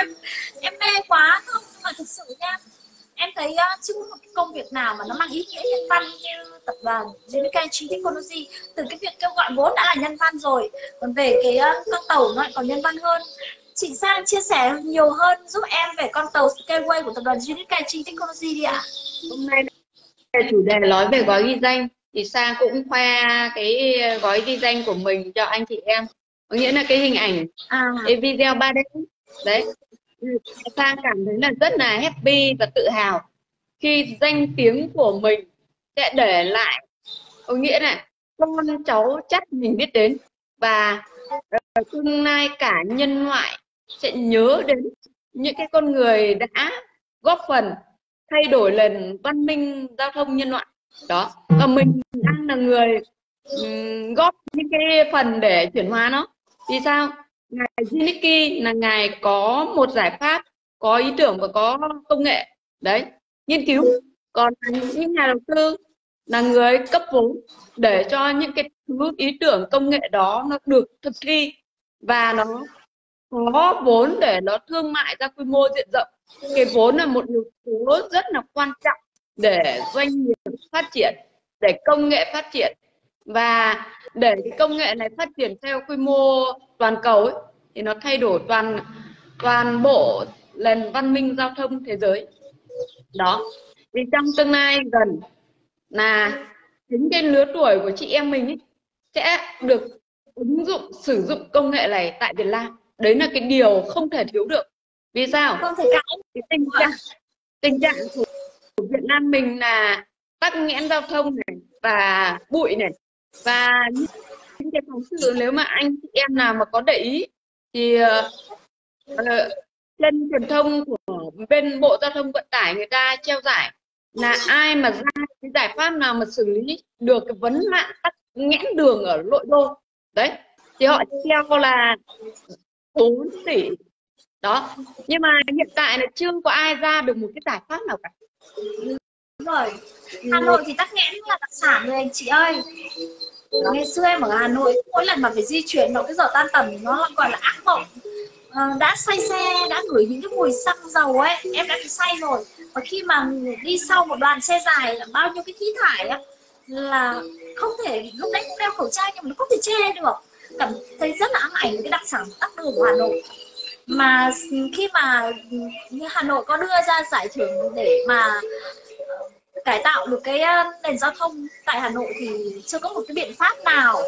em mê quá không? Nhưng mà thực sự nha em thấy uh, chưa có một cái công việc nào mà nó mang ý nghĩa nhân văn như tập đoàn Unikai Technology từ cái việc kêu gọi vốn đã là nhân văn rồi còn về cái uh, con tàu nó lại còn nhân văn hơn. Chị Sang chia sẻ nhiều hơn giúp em về con tàu Skyway của tập đoàn Unikai Technology đi ạ. Hôm nay chủ đề nói về gói ghi danh thì Sang cũng khoe cái gói danh của mình cho anh chị em. Có nghĩa là cái hình ảnh à. cái video 3D đấy. Sang cảm thấy là rất là happy và tự hào khi danh tiếng của mình sẽ để lại. Có nghĩa là con cháu chắc mình biết đến và tương lai cả nhân loại sẽ nhớ đến những cái con người đã góp phần thay đổi nền văn minh giao thông nhân loại đó. Và mình đang là người um, góp những cái phần để chuyển hóa nó. Vì sao? Ngài Jiniki là ngài có một giải pháp có ý tưởng và có công nghệ. Đấy nghiên cứu. Còn những nhà đầu tư là người cấp vốn để cho những cái thứ ý tưởng công nghệ đó nó được thực thi và nó có vốn để nó thương mại ra quy mô diện rộng. Cái vốn là một yếu tố rất là quan trọng để doanh nghiệp phát triển để công nghệ phát triển. Và để cái công nghệ này phát triển theo quy mô toàn cầu ấy, thì nó thay đổi toàn toàn bộ nền văn minh giao thông thế giới. Đó. Thì trong tương lai gần là chính cái lứa tuổi của chị em mình ấy, sẽ được ứng dụng sử dụng công nghệ này tại Việt Nam. Đấy là cái điều không thể thiếu được. Vì sao? Không thể cãi. Cái tình trạng tình trạng của Việt Nam mình là tắc nghẽn giao thông này và bụi này. Và những cái phóng sự nếu mà anh chị em nào mà có để ý thì ờ, ờ, uh, trên truyền thông của bên bộ giao thông vận tải người ta treo giải là ai mà ra cái giải pháp nào mà xử lý được cái vấn nạn tắc nghẽn đường ở nội đô. Đấy thì họ treo là 4 tỷ. Đó nhưng mà hiện tại là chưa có ai ra được một cái giải pháp nào cả rồi. Hà Nội thì tắc nghẽn là đặc sản rồi anh chị ơi. Ngày xưa em ở Hà Nội mỗi lần mà phải di chuyển vào cái giờ tan tầm nó gọi là ác mộng. À, đã say xe đã ngửi những cái mùi xăng dầu ấy em đã bị say rồi. Và khi mà đi sau một đoàn xe dài là bao nhiêu cái khí thải ấy, là không thể lúc đấy cũng đeo khẩu trang nhưng mà nó không thể che được. Cảm thấy rất là ám ảnh cái đặc sản tắc đường của Hà Nội mà khi mà như Hà Nội có đưa ra giải thưởng để mà ờ, cải tạo được cái ờ, nền giao thông tại Hà Nội thì chưa có một cái biện pháp nào,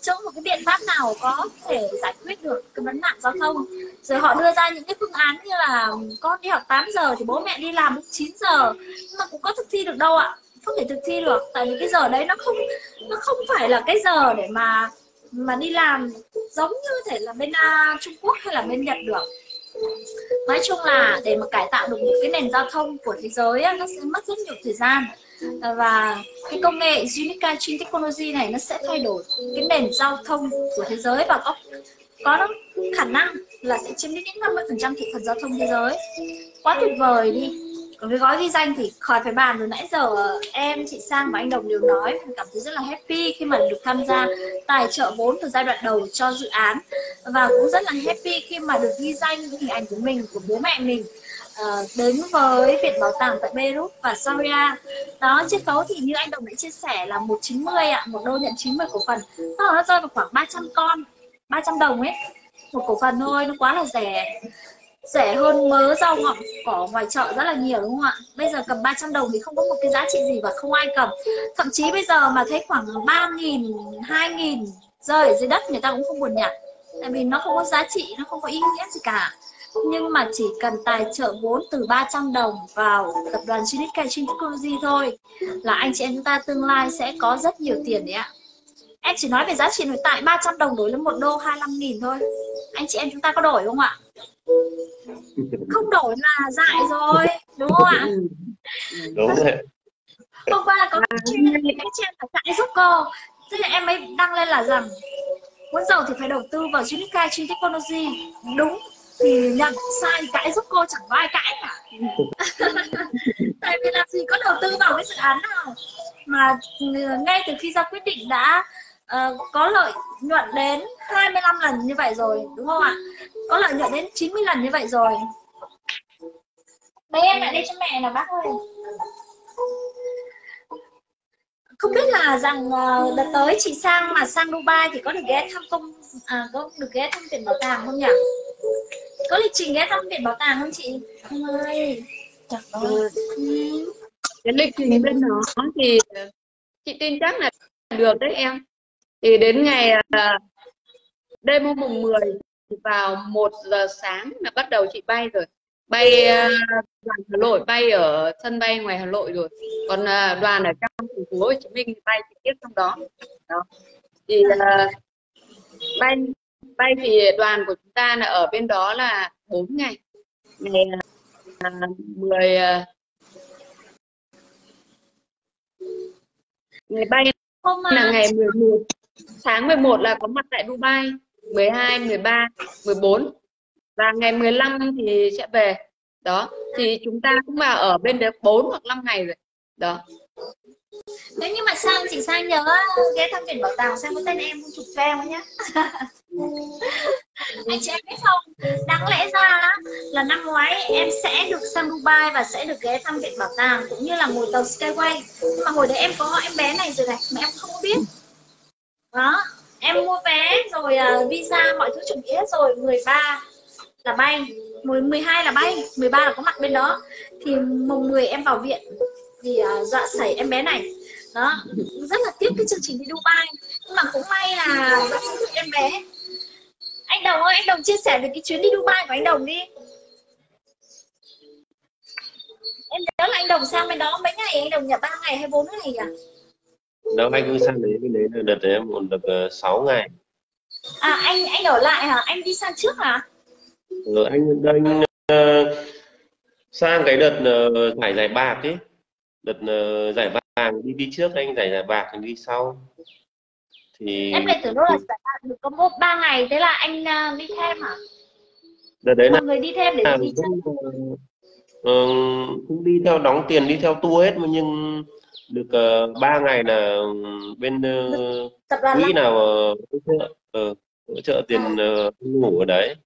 chưa có một cái biện pháp nào có thể giải quyết được cái vấn nạn giao thông. Rồi họ đưa ra những cái phương án như là con đi học 8 giờ thì bố mẹ đi làm lúc 9 giờ, nhưng mà cũng có thực thi được đâu ạ, không thể thực thi được. Tại vì cái giờ đấy nó không nó không phải là cái giờ để mà mà đi làm giống như thể là bên uh, Trung Quốc hay là bên Nhật được. Nói chung là để mà cải tạo được một cái nền giao thông của thế giới á, nó sẽ mất rất nhiều thời gian. Và cái công nghệ Unica Chain Technology này nó sẽ thay đổi cái nền giao thông của thế giới và có có khả năng là sẽ chiếm đến những 50% thị phần giao thông thế giới. Quá tuyệt vời đi còn cái gói ghi danh thì khỏi phải bàn rồi. Nãy giờ ờ, em chị Sang và anh Đồng đều nói cảm thấy rất là happy khi mà được tham gia tài trợ vốn từ giai đoạn đầu cho dự án. Và cũng rất là happy khi mà được ghi danh những hình ảnh của mình của bố mẹ mình uh, đến với Viện Bảo tàng tại Beirut và Syria. Đó chiết khấu thì như anh Đồng đã chia sẻ là 190 ạ một đô nhận 90 cổ phần. Nó rơi vào khoảng 300 con 300 đồng ấy. Một cổ phần thôi nó quá là rẻ rẻ hơn mớ rau ngọt cỏ ngoài chợ rất là nhiều, đúng không ạ? Bây giờ cầm 300 đồng thì không có một cái giá trị gì và không ai cầm. Thậm chí bây giờ mà thấy khoảng 3 nghìn 2 nghìn rơi ở dưới đất, người ta cũng không buồn nhặt tại vì nó không có giá trị, nó không có ý nghĩa gì cả. Nhưng mà chỉ cần tài trợ vốn từ 300 đồng vào tập đoàn Unique Technology thôi là anh chị em chúng ta tương lai sẽ có rất nhiều tiền đấy ạ. Em chỉ nói về giá trị nội tại 300 đồng đổi lên một đô 25 nghìn thôi. Anh chị em chúng ta có đổi không ạ? Không đổi là dại rồi đúng không ạ? Đúng rồi. Hôm qua có chuyên cái trên phải dạy giúp cô. Thế là em mới đăng lên là rằng muốn giàu thì phải đầu tư vào Unica Trinh Technology. Đúng thì nhận sai cãi giúp cô chẳng có ai cãi cả. Tại vì làm gì có đầu tư vào cái dự án nào? Mà ngay từ khi ra quyết định đã uh, có lợi nhuận đến 25 lần như vậy rồi đúng không ạ? Có lợi nhuận đến 90 lần như vậy rồi. Mấy em lại đây cho mẹ nào bác ơi. Không biết là rằng uh, đợt tới chị sang mà sang Dubai thì có được ghé thăm công à, có được ghé thăm viện bảo tàng không nhỉ? Có lịch trình ghé thăm viện bảo tàng không chị? Không ơi Trời ơi. Ừ. cái lịch trình bên đó thì chị tin chắc là được đấy em thì đến ngày uh, đêm hôm mùng 10 vào 1 giờ sáng là bắt đầu chị bay rồi. Bay uh, đoàn Hà Nội bay ở sân bay ngoài Hà Nội rồi. Còn uh, đoàn ở trong thành phố Hồ Chí Minh bay trực tiếp trong đó. Đó. Thì bay bay thì đoàn của chúng ta là ở bên đó là 4 ngày. Ngày uh, 10 uh, ngày bay hôm là ngày 11 tháng 11 là có mặt tại Dubai 12 13 14 và ngày 15 thì sẽ về. Đó thì chúng ta cũng vào ở bên đấy 4 hoặc 5 ngày rồi. Đó. Nếu như mà sang chị sang nhớ ghé thăm viện bảo tàng sang có tên em chụp cho em nhé anh chị em biết không đáng lẽ ra là năm ngoái em sẽ được sang Dubai và sẽ được ghé thăm viện bảo tàng cũng như là ngồi tàu Skyway. Nhưng mà hồi đấy em có em bé này rồi này mà em không biết đó em mua vé rồi uh, visa mọi thứ chuẩn bị hết rồi 13 là bay. 12 là bay 13 là có mặt bên đó. Thì mùng 10 em vào viện vì à, dạ uh, dọa xảy em bé này. Đó rất là tiếc cái chương trình đi Dubai. Nhưng mà cũng may là vẫn được em bé. Anh Đồng ơi anh Đồng chia sẻ về cái chuyến đi Dubai của anh Đồng đi. Em nhớ là anh Đồng sang bên đó mấy ngày anh Đồng nhập ba ngày hay bốn ngày à đâu anh cứ sang đấy bên đấy là đợt đấy em còn được uh, 6 ngày. À anh anh ở lại hả? Anh đi sang trước hả? Ừ, anh anh uh, sang cái đợt uh, giải giải bạc ấy. Đợt uh, giải vàng đi đi trước anh giải giải bạc anh đi sau. Thì em lại tưởng đâu là giải bạc được có một ba ngày thế là anh uh, đi thêm hả? Đợt đấy là người đi thêm để đi chơi. uh, cũng đi theo đóng tiền đi theo tour hết mà nhưng được uh, 3 ngày là bên uh, tập đoàn quỹ nào uh, hỗ trợ? Uh, hỗ trợ tiền uh, ngủ ở đấy.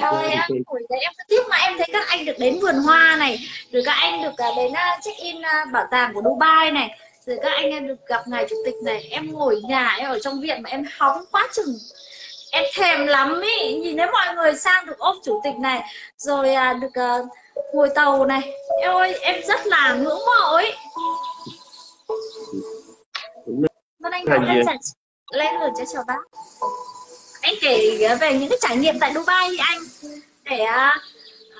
Ôi, em hồi đấy em cứ tiếc mà em thấy các anh được đến vườn hoa này rồi các anh được uh, đến uh, check in uh, bảo tàng của Dubai này rồi các anh em được gặp ngài chủ tịch này. Em ngồi nhà em ở trong viện mà em hóng quá chừng. Em thèm lắm ý nhìn thấy mọi người sang được ôm chủ tịch này rồi được ngồi tàu này. Em ơi em rất là ngưỡng mộ ấy. Vâng anh Thảo lên, lên rồi cho chào bác. Anh kể về những cái trải nghiệm tại Dubai thì anh. Để uh,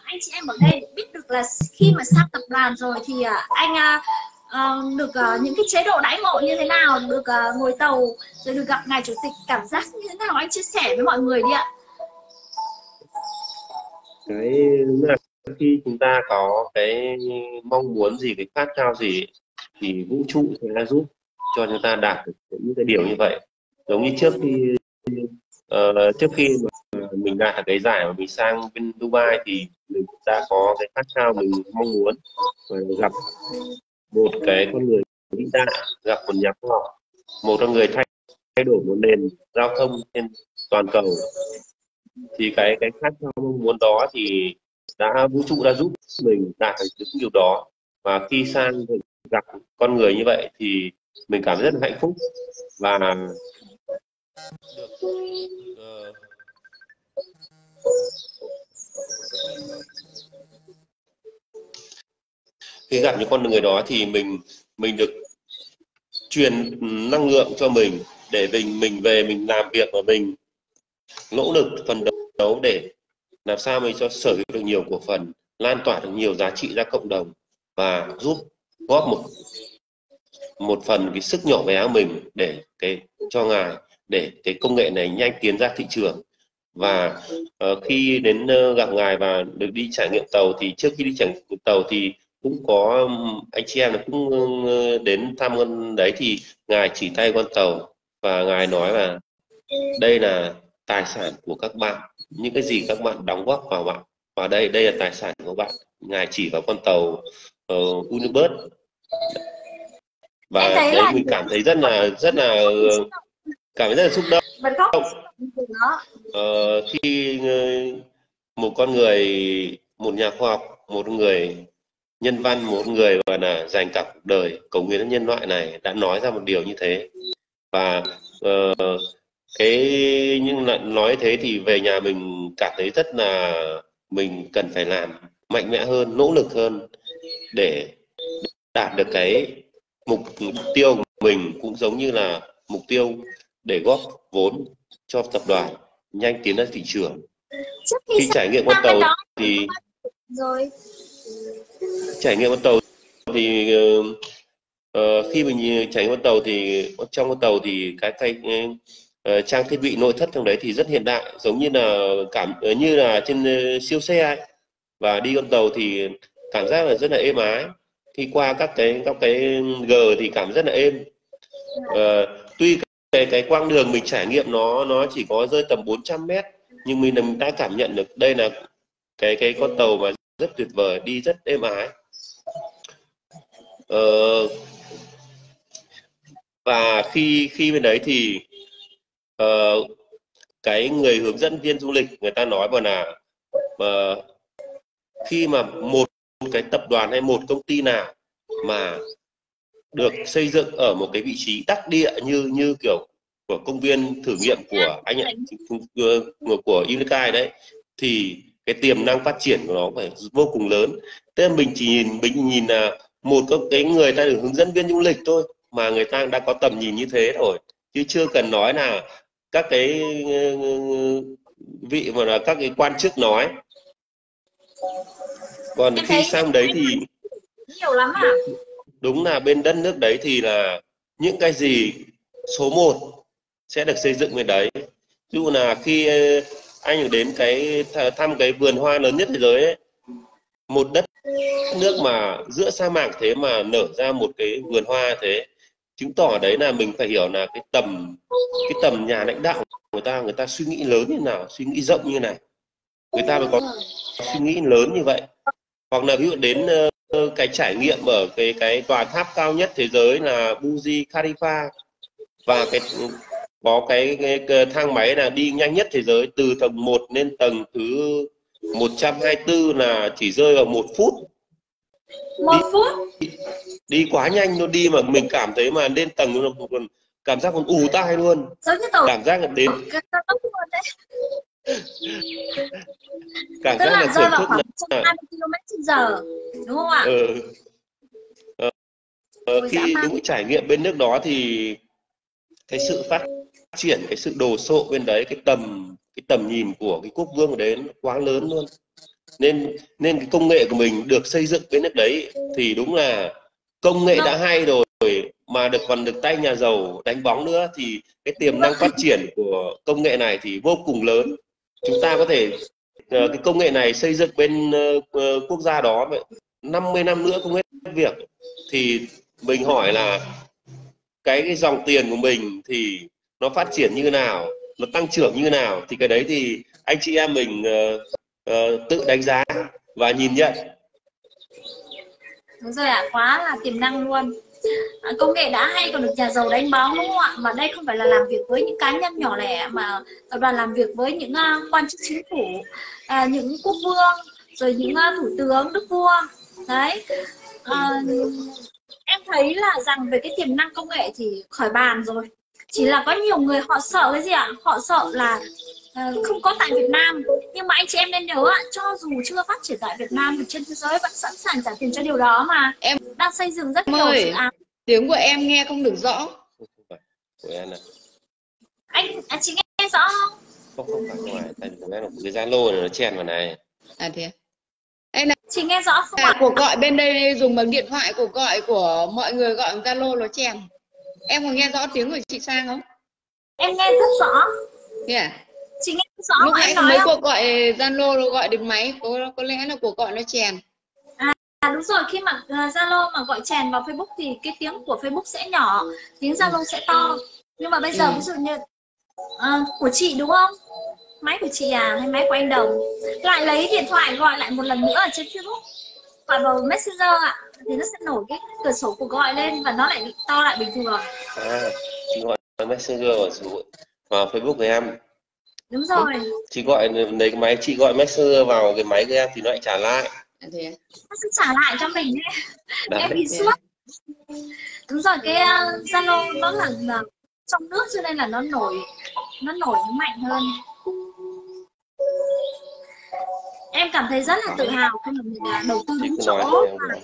anh chị em ở đây biết được là khi mà sang tập đoàn rồi thì uh, anh uh, ờ, được những cái chế độ đãi ngộ như thế nào được ngồi tàu rồi được gặp ngài chủ tịch cảm giác như thế nào? Anh chia sẻ với mọi người đi ạ. Cái là khi chúng ta có cái mong muốn gì cái khát khao gì thì vũ trụ sẽ giúp cho chúng ta đạt được những cái điều như vậy. Giống như trước khi uh, trước khi mà mình đạt được cái giải mà mình sang bên Dubai thì mình đã có cái khát khao mình mong muốn gặp một cái con người vĩ đại gặp một nhà khoa học một con người thay, thay đổi một nền giao thông trên toàn cầu. Thì cái cái khát khao mong muốn đó thì đã vũ trụ đã giúp mình đạt được những điều đó. Và khi sang gặp con người như vậy thì mình cảm thấy rất là hạnh phúc. Và được khi gặp những con người đó thì mình mình được truyền năng lượng cho mình để mình mình về, mình làm việc và mình nỗ lực phần đấu để làm sao mình cho sở hữu được nhiều cổ phần lan tỏa được nhiều giá trị ra cộng đồng và giúp góp một một phần cái sức nhỏ bé của mình để cái cho ngài để cái công nghệ này nhanh tiến ra thị trường. Và uh, khi đến uh, gặp ngài và được đi trải nghiệm tàu thì trước khi đi trải nghiệm tàu thì cũng có anh chị em cũng uh, đến thăm con đấy thì ngài chỉ tay con tàu và ngài nói là đây là tài sản của các bạn những cái gì các bạn đóng góp vào bạn và đây đây là tài sản của bạn. Ngài chỉ vào con tàu uh, Unibird và đấy là... mình cảm thấy rất là rất là cảm thấy rất là xúc động. Ờ, khi một con người một nhà khoa học một người nhân văn một người gọi là dành cả cuộc đời cầu nguyện nhân loại này đã nói ra một điều như thế. Và uh, cái nhưng lại nói thế thì về nhà mình cảm thấy rất là mình cần phải làm mạnh mẽ hơn nỗ lực hơn để đạt được cái mục, mục tiêu của mình. Cũng giống như là mục tiêu để góp vốn cho tập đoàn nhanh tiến ra thị trường. Khi trải nghiệm con tàu thì rồi. Trải nghiệm con tàu thì uh, khi mình trải nghiệm con tàu thì trong con tàu thì cái cái uh, trang thiết bị nội thất trong đấy thì rất hiện đại giống như là cảm ờ, như là trên uh, siêu xe ấy. và đi con tàu thì cảm giác là rất là êm ái. Khi qua các cái các cái g thì cảm rất là êm. Uh, tuy cái cái quãng đường mình trải nghiệm nó nó chỉ có rơi tầm 400 mét nhưng mình, mình đã cảm nhận được đây là cái cái con tàu mà rất tuyệt vời đi rất êm ái. Uh, và khi khi bên đấy thì uh, cái người hướng dẫn viên du lịch người ta nói mà là uh, khi mà một cái tập đoàn hay một công ty nào mà được xây dựng ở một cái vị trí đắc địa như như kiểu của công viên thử nghiệm của anh của, của Unicai đấy thì cái tiềm năng phát triển của nó phải vô cùng lớn. Thế mình chỉ nhìn mình nhìn là một cái người ta được hướng dẫn viên du lịch thôi mà người ta đã có tầm nhìn như thế rồi. Chứ chưa cần nói là các cái vị mà là các cái quan chức nói còn em khi sang đấy thì nhiều lắm à đúng là bên đất nước đấy thì là những cái gì số 1 sẽ được xây dựng bên đấy. Dù là khi ờ, anh đến cái thăm cái vườn hoa lớn nhất thế giới ấy, một đất nước mà giữa sa mạc thế mà nở ra một cái vườn hoa thế chứng tỏ đấy là mình phải hiểu là cái tầm cái tầm nhà lãnh đạo của người ta người ta suy nghĩ lớn như nào suy nghĩ rộng như này người ta mới có suy nghĩ lớn như vậy. Hoặc là ví dụ đến uh, cái trải nghiệm ở cái cái tòa tháp cao nhất thế giới là Burj Khalifa và cái có cái, cái, cái thang máy là đi nhanh nhất thế giới từ tầng 1 lên tầng thứ 124 là chỉ rơi vào một phút một phút đi quá nhanh nó đi mà mình cảm thấy mà lên tầng nó còn cảm giác còn ù tai luôn. Cảm giác là đến cảm giác là rơi vào khoảng 120 km giờ đúng không ạ? Ừ. Ờ, ờ, khi đúng trải nghiệm bên nước đó thì cái sự phát triển cái sự đồ sộ bên đấy cái tầm cái tầm nhìn của cái quốc vương ở đấy quá lớn luôn nên nên cái công nghệ của mình được xây dựng bên nước đấy thì đúng là công nghệ Vâng. đã hay rồi mà được còn được tay nhà giàu đánh bóng nữa thì cái tiềm năng phát triển của công nghệ này thì vô cùng lớn. Chúng ta có thể ờ, cái công nghệ này xây dựng bên ờ, ờ, quốc gia đó vậy 50 năm nữa không hết việc. Thì mình hỏi là cái, cái dòng tiền của mình thì nó phát triển như nào nó tăng trưởng như nào thì cái đấy thì anh chị em mình Ờ, tự đánh giá và nhìn nhận Đúng rồi ạ, quá là tiềm năng luôn. À, công nghệ đã hay còn được nhà giàu đánh bóng đúng không ạ? Mà đây không phải là làm việc với những cá nhân nhỏ lẻ mà tập đoàn làm việc với những uh, quan chức chính phủ, à, những quốc vương, rồi những uh, thủ tướng, đức vua. Đấy. À, em thấy là rằng về cái tiềm năng công nghệ thì khỏi bàn rồi. Chỉ là có nhiều người họ sợ cái gì ạ? Họ sợ là không có tại Việt Nam. Nhưng mà anh chị em nên nhớ ạ cho dù chưa phát triển tại Việt Nam thì trên thế giới vẫn sẵn sàng trả tiền cho điều đó mà. Em- đang xây dựng rất Em nhiều ơi. dự án. tiếng của em nghe không được rõ. Của em này. Anh à, chị nghe rõ không? Không không phải không phải tại của em là cái zalo này nó chèn vào này. À thế à? chị nghe rõ không À, ạ? cuộc gọi bên đây dùng bằng điện thoại cuộc gọi của mọi người gọi bằng Zalo nó chèn. Em có nghe rõ tiếng của chị Sang không? em nghe rất rõ. À? Chị nghe rõ lúc mà nãy mấy cuộc gọi Zalo nó gọi đến máy có có lẽ là cuộc gọi nó chèn. À, đúng rồi khi mà à, Zalo mà gọi chèn vào Facebook thì cái tiếng của Facebook sẽ nhỏ tiếng Zalo sẽ to. Nhưng mà bây giờ Ừ. ví dụ như à, của chị đúng không? Máy của chị à hay máy của anh Đồng? Lại lấy điện thoại gọi lại một lần nữa ở trên Facebook gọi vào Messenger ạ thì nó sẽ nổi cái cửa sổ cuộc gọi lên và nó lại to lại bình thường à chị gọi messenger vào facebook của em đúng rồi. Chị gọi lấy cái máy chị gọi messenger vào cái máy của em thì nó lại trả lại. À, thế nó sẽ trả lại cho mình ấy. Đấy. em bị Thế suốt. Đúng rồi cái uh, Zalo nó là, là trong nước cho nên là nó nổi nó nổi mạnh hơn. Em cảm thấy rất là tự hào khi mà mình là đầu tư đúng chỗ. và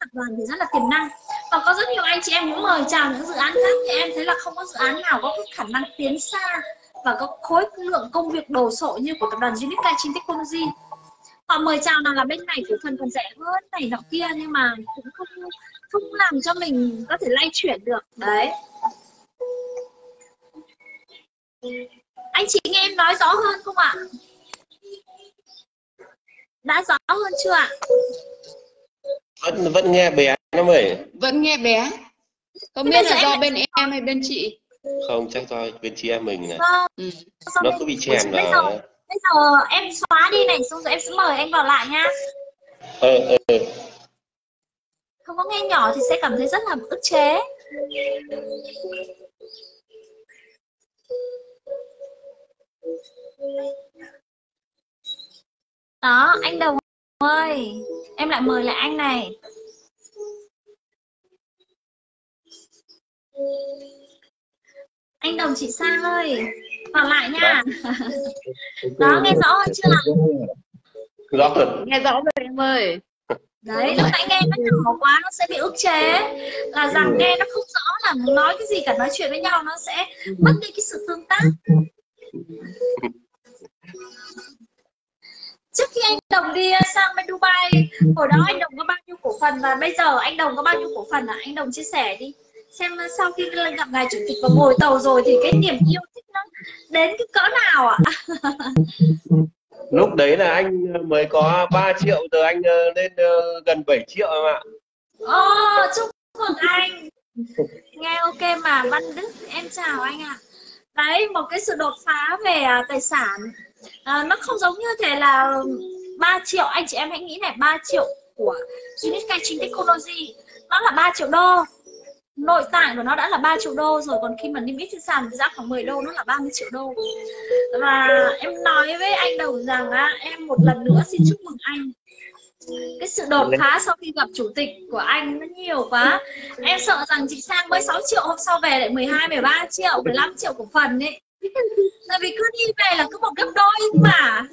tập đoàn thì rất là tiềm năng. Và có rất nhiều anh chị em cũng mời chào những dự án khác thì em thấy là không có dự án nào có cái khả năng tiến xa và có khối lượng công việc đồ sộ như của tập đoàn Unique Chin Technology họ mời chào nào là bên này cổ phần còn rẻ hơn này nọ kia nhưng mà cũng không không làm cho mình có thể lay chuyển được. Đấy. Anh chị nghe em nói rõ hơn không ạ? Đã rõ hơn chưa ạ? Vẫn vẫn nghe bé lắm vậy vẫn nghe bé. Không biết là do em- bên em hay bên chị không chắc do bên chị em mình này. Vâng. Ừ. nó cứ bị bây chèn vào bây giờ em xóa đi này xong rồi em sẽ mời anh vào lại nha. Ờ ờ ờ. không có nghe nhỏ thì sẽ cảm thấy rất là ức chế. Đó anh đồng ơi em lại mời lại anh này anh đồng chị sang ơi vào lại nha. Đó nghe rõ hơn chưa rõ rồi nghe rõ rồi em ơi. Đấy lúc nãy nghe nó nhỏ quá nó sẽ bị ức chế. Là rằng nghe nó không rõ là muốn nói cái gì cả nói chuyện với nhau nó sẽ mất đi cái sự tương tác. Trước khi anh đồng đi sang bên Dubai hồi đó anh đồng có bao nhiêu cổ phần? Và bây giờ anh đồng có bao nhiêu cổ phần à anh đồng chia sẻ đi xem sau khi gặp ngài chủ tịch và ngồi tàu rồi thì cái niềm yêu thích nó đến cái cỡ nào ạ? Lúc đấy là anh mới có 3 triệu giờ anh ờ, lên ờ, gần 7 triệu em ạ. Ồ, chúc mừng anh. Nghe ok mà Văn Đức em chào anh ạ. Đấy một cái sự đột phá về à, tài sản. À, nó không giống như thế là 3 triệu anh chị em hãy nghĩ này 3 triệu của Unit Technology nó là 3 triệu đô nội tại của nó đã là 3 triệu đô rồi còn khi mà niêm yết trên sàn thì giá khoảng 10 đô nó là 30 triệu đô. Và em nói với anh đầu rằng á, em một lần nữa xin chúc mừng anh. Cái sự đột phá sau khi gặp chủ tịch của anh nó nhiều quá. Em sợ rằng chị sang mới 6 triệu hôm sau về lại 12 13 triệu 15 triệu cổ phần ấy. Tại vì cứ đi về là cứ một gấp đôi mà.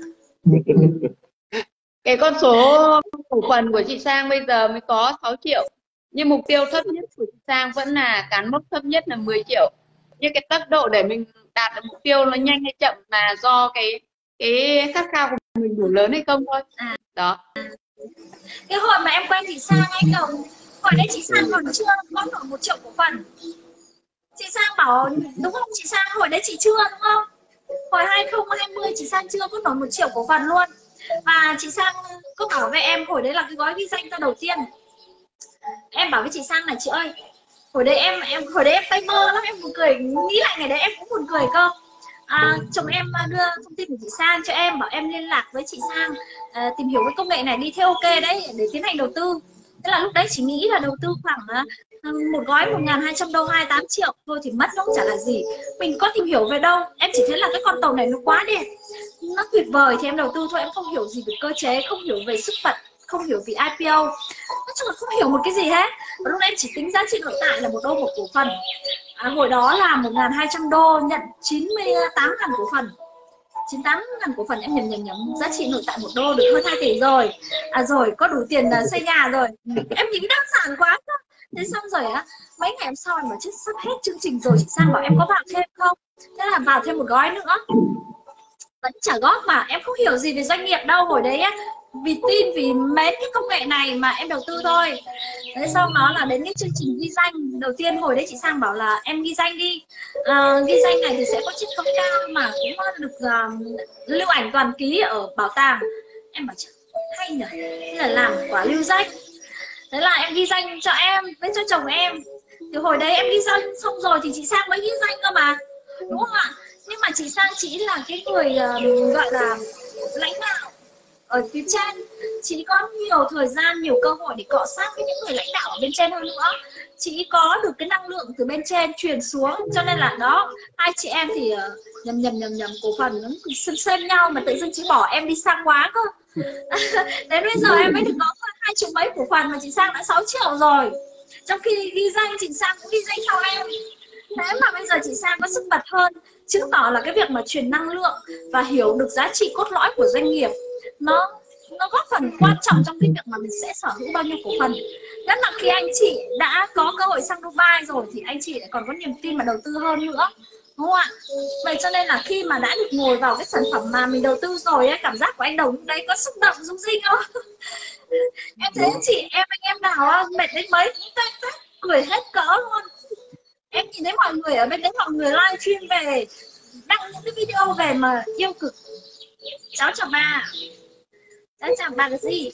Cái con số cổ phần của chị Sang bây giờ mới có 6 triệu nhưng mục tiêu thấp nhất của chị Sang vẫn là cán mốc thấp nhất là 10 triệu. Nhưng cái tốc độ để mình đạt được mục tiêu nó nhanh hay chậm là do cái cái khát khao của mình đủ lớn hay không thôi. À. đó. Cái hồi mà em quen chị sang anh đồng? Hồi đấy chị sang còn chưa có nổi một triệu cổ phần. Chị sang bảo đúng không chị sang? Hồi đấy chị chưa đúng không? Hồi 2020 chị sang chưa có nổi một triệu cổ phần luôn. Và chị sang có bảo với em hồi đấy là cái gói ghi danh ta đầu tiên em bảo với chị sang là chị ơi hồi đấy em em hồi đấy em tay mơ lắm em buồn cười nghĩ lại ngày đấy em cũng buồn cười cơ. À, chồng em à, đưa thông tin của chị sang cho em bảo em liên lạc với chị sang à, tìm hiểu cái công nghệ này đi theo ok đấy để tiến hành đầu tư. Tức là lúc đấy chỉ nghĩ là đầu tư khoảng à, một gói một ngàn hai trăm đô hai tám triệu thôi thì mất nó cũng chả là gì. Mình có tìm hiểu về đâu em chỉ thấy là cái con tàu này nó quá đẹp nó tuyệt vời thì em đầu tư thôi em không hiểu gì về cơ chế không hiểu về sức bật không hiểu về IPO nói chung là không hiểu một cái gì hết. Và lúc đấy em chỉ tính giá trị nội tại là một đô một cổ phần. À, hồi đó là 1.200 đô nhận 98 ngàn cổ phần. 98 ngàn cổ phần em nhầm nhầm nhầm. Giá trị nội tại một đô được hơn 2 tỷ rồi. À rồi có đủ tiền xây nhà rồi. Ừ, em nghĩ đơn giản quá thế xong rồi á mấy ngày em sau em bảo chết sắp hết chương trình rồi chị sang bảo em có vào thêm không? Thế là vào thêm một gói nữa. Vẫn trả góp mà em không hiểu gì về doanh nghiệp đâu. Hồi đấy á vì tin vì mến cái công nghệ này mà em đầu tư thôi. Thế sau đó là đến cái chương trình ghi danh. Đầu tiên hồi đấy chị sang bảo là em ghi danh đi. À, ghi danh này thì sẽ có chiếc khấu cao mà cũng ờ, được uh, lưu ảnh toàn ký ở bảo tàng. Em bảo chứ hay nhỉ thế là làm quả lưu danh. Thế là em ghi danh cho em với cho chồng em. Thì hồi đấy em ghi danh xong rồi thì chị sang mới ghi danh cơ mà đúng không ạ? Nhưng mà chị sang chỉ là cái người uh, gọi là lãnh đạo ở phía trên, chị có nhiều thời gian, nhiều cơ hội để cọ sát với những người lãnh đạo ở bên trên hơn nữa. Chị có được cái năng lượng từ bên trên truyền xuống, cho nên là đó, hai chị em thì ờ, nhầm nhầm nhầm nhầm cổ phần nó xem xem nhau mà tự dưng chị bỏ em đi sang quá cơ. Đến bây giờ em mới được có hai triệu mấy cổ phần mà chị sang đã 6 triệu rồi. Trong khi ghi danh, chị sang cũng ghi danh theo em. Thế mà bây giờ chị sang có sức bật hơn, chứng tỏ là cái việc mà truyền năng lượng và hiểu được giá trị cốt lõi của doanh nghiệp nó nó góp phần quan trọng trong cái việc mà mình sẽ sở hữu bao nhiêu cổ phần. Nhất là khi anh chị đã có cơ hội sang Dubai rồi thì anh chị lại còn có niềm tin mà đầu tư hơn nữa đúng không ạ? Vậy cho nên là khi mà đã được ngồi vào cái sản phẩm mà mình đầu tư rồi ấy, cảm giác của anh đồng đấy có xúc động rung rinh không? Em thấy chị em anh em nào mệt đến mấy cũng cười hết cỡ luôn. Em nhìn thấy mọi người ở bên đấy mọi người live stream về đăng những cái video về mà yêu cực. Cháu chào bà cháu chào bà cái gì?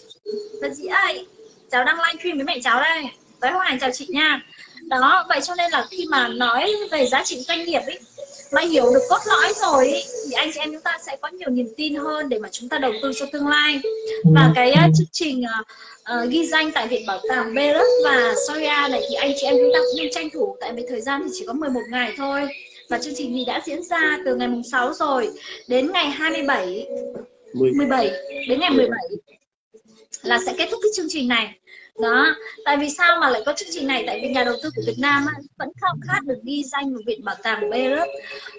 Bà gì ơi? Cháu đang live stream với mẹ cháu đây. Tới hoài chào chị nha. Đó vậy cho nên là khi mà nói về giá trị doanh nghiệp ấy mà hiểu được cốt lõi rồi ý, thì anh chị em chúng ta sẽ có nhiều niềm tin hơn để mà chúng ta đầu tư cho tương lai. Và cái uh, chương trình uh, uh, ghi danh tại viện bảo tàng Beirut và Soria này thì anh chị em chúng ta cũng nên tranh thủ tại vì thời gian thì chỉ có 11 ngày thôi. Và chương trình thì đã diễn ra từ ngày mùng 6 rồi đến ngày 27 17 đến ngày 17 là sẽ kết thúc cái chương trình này. Đó. Tại vì sao mà lại có chương trình này? Tại vì nhà đầu tư của Việt Nam vẫn khao khát được ghi danh vào viện bảo tàng Beirut.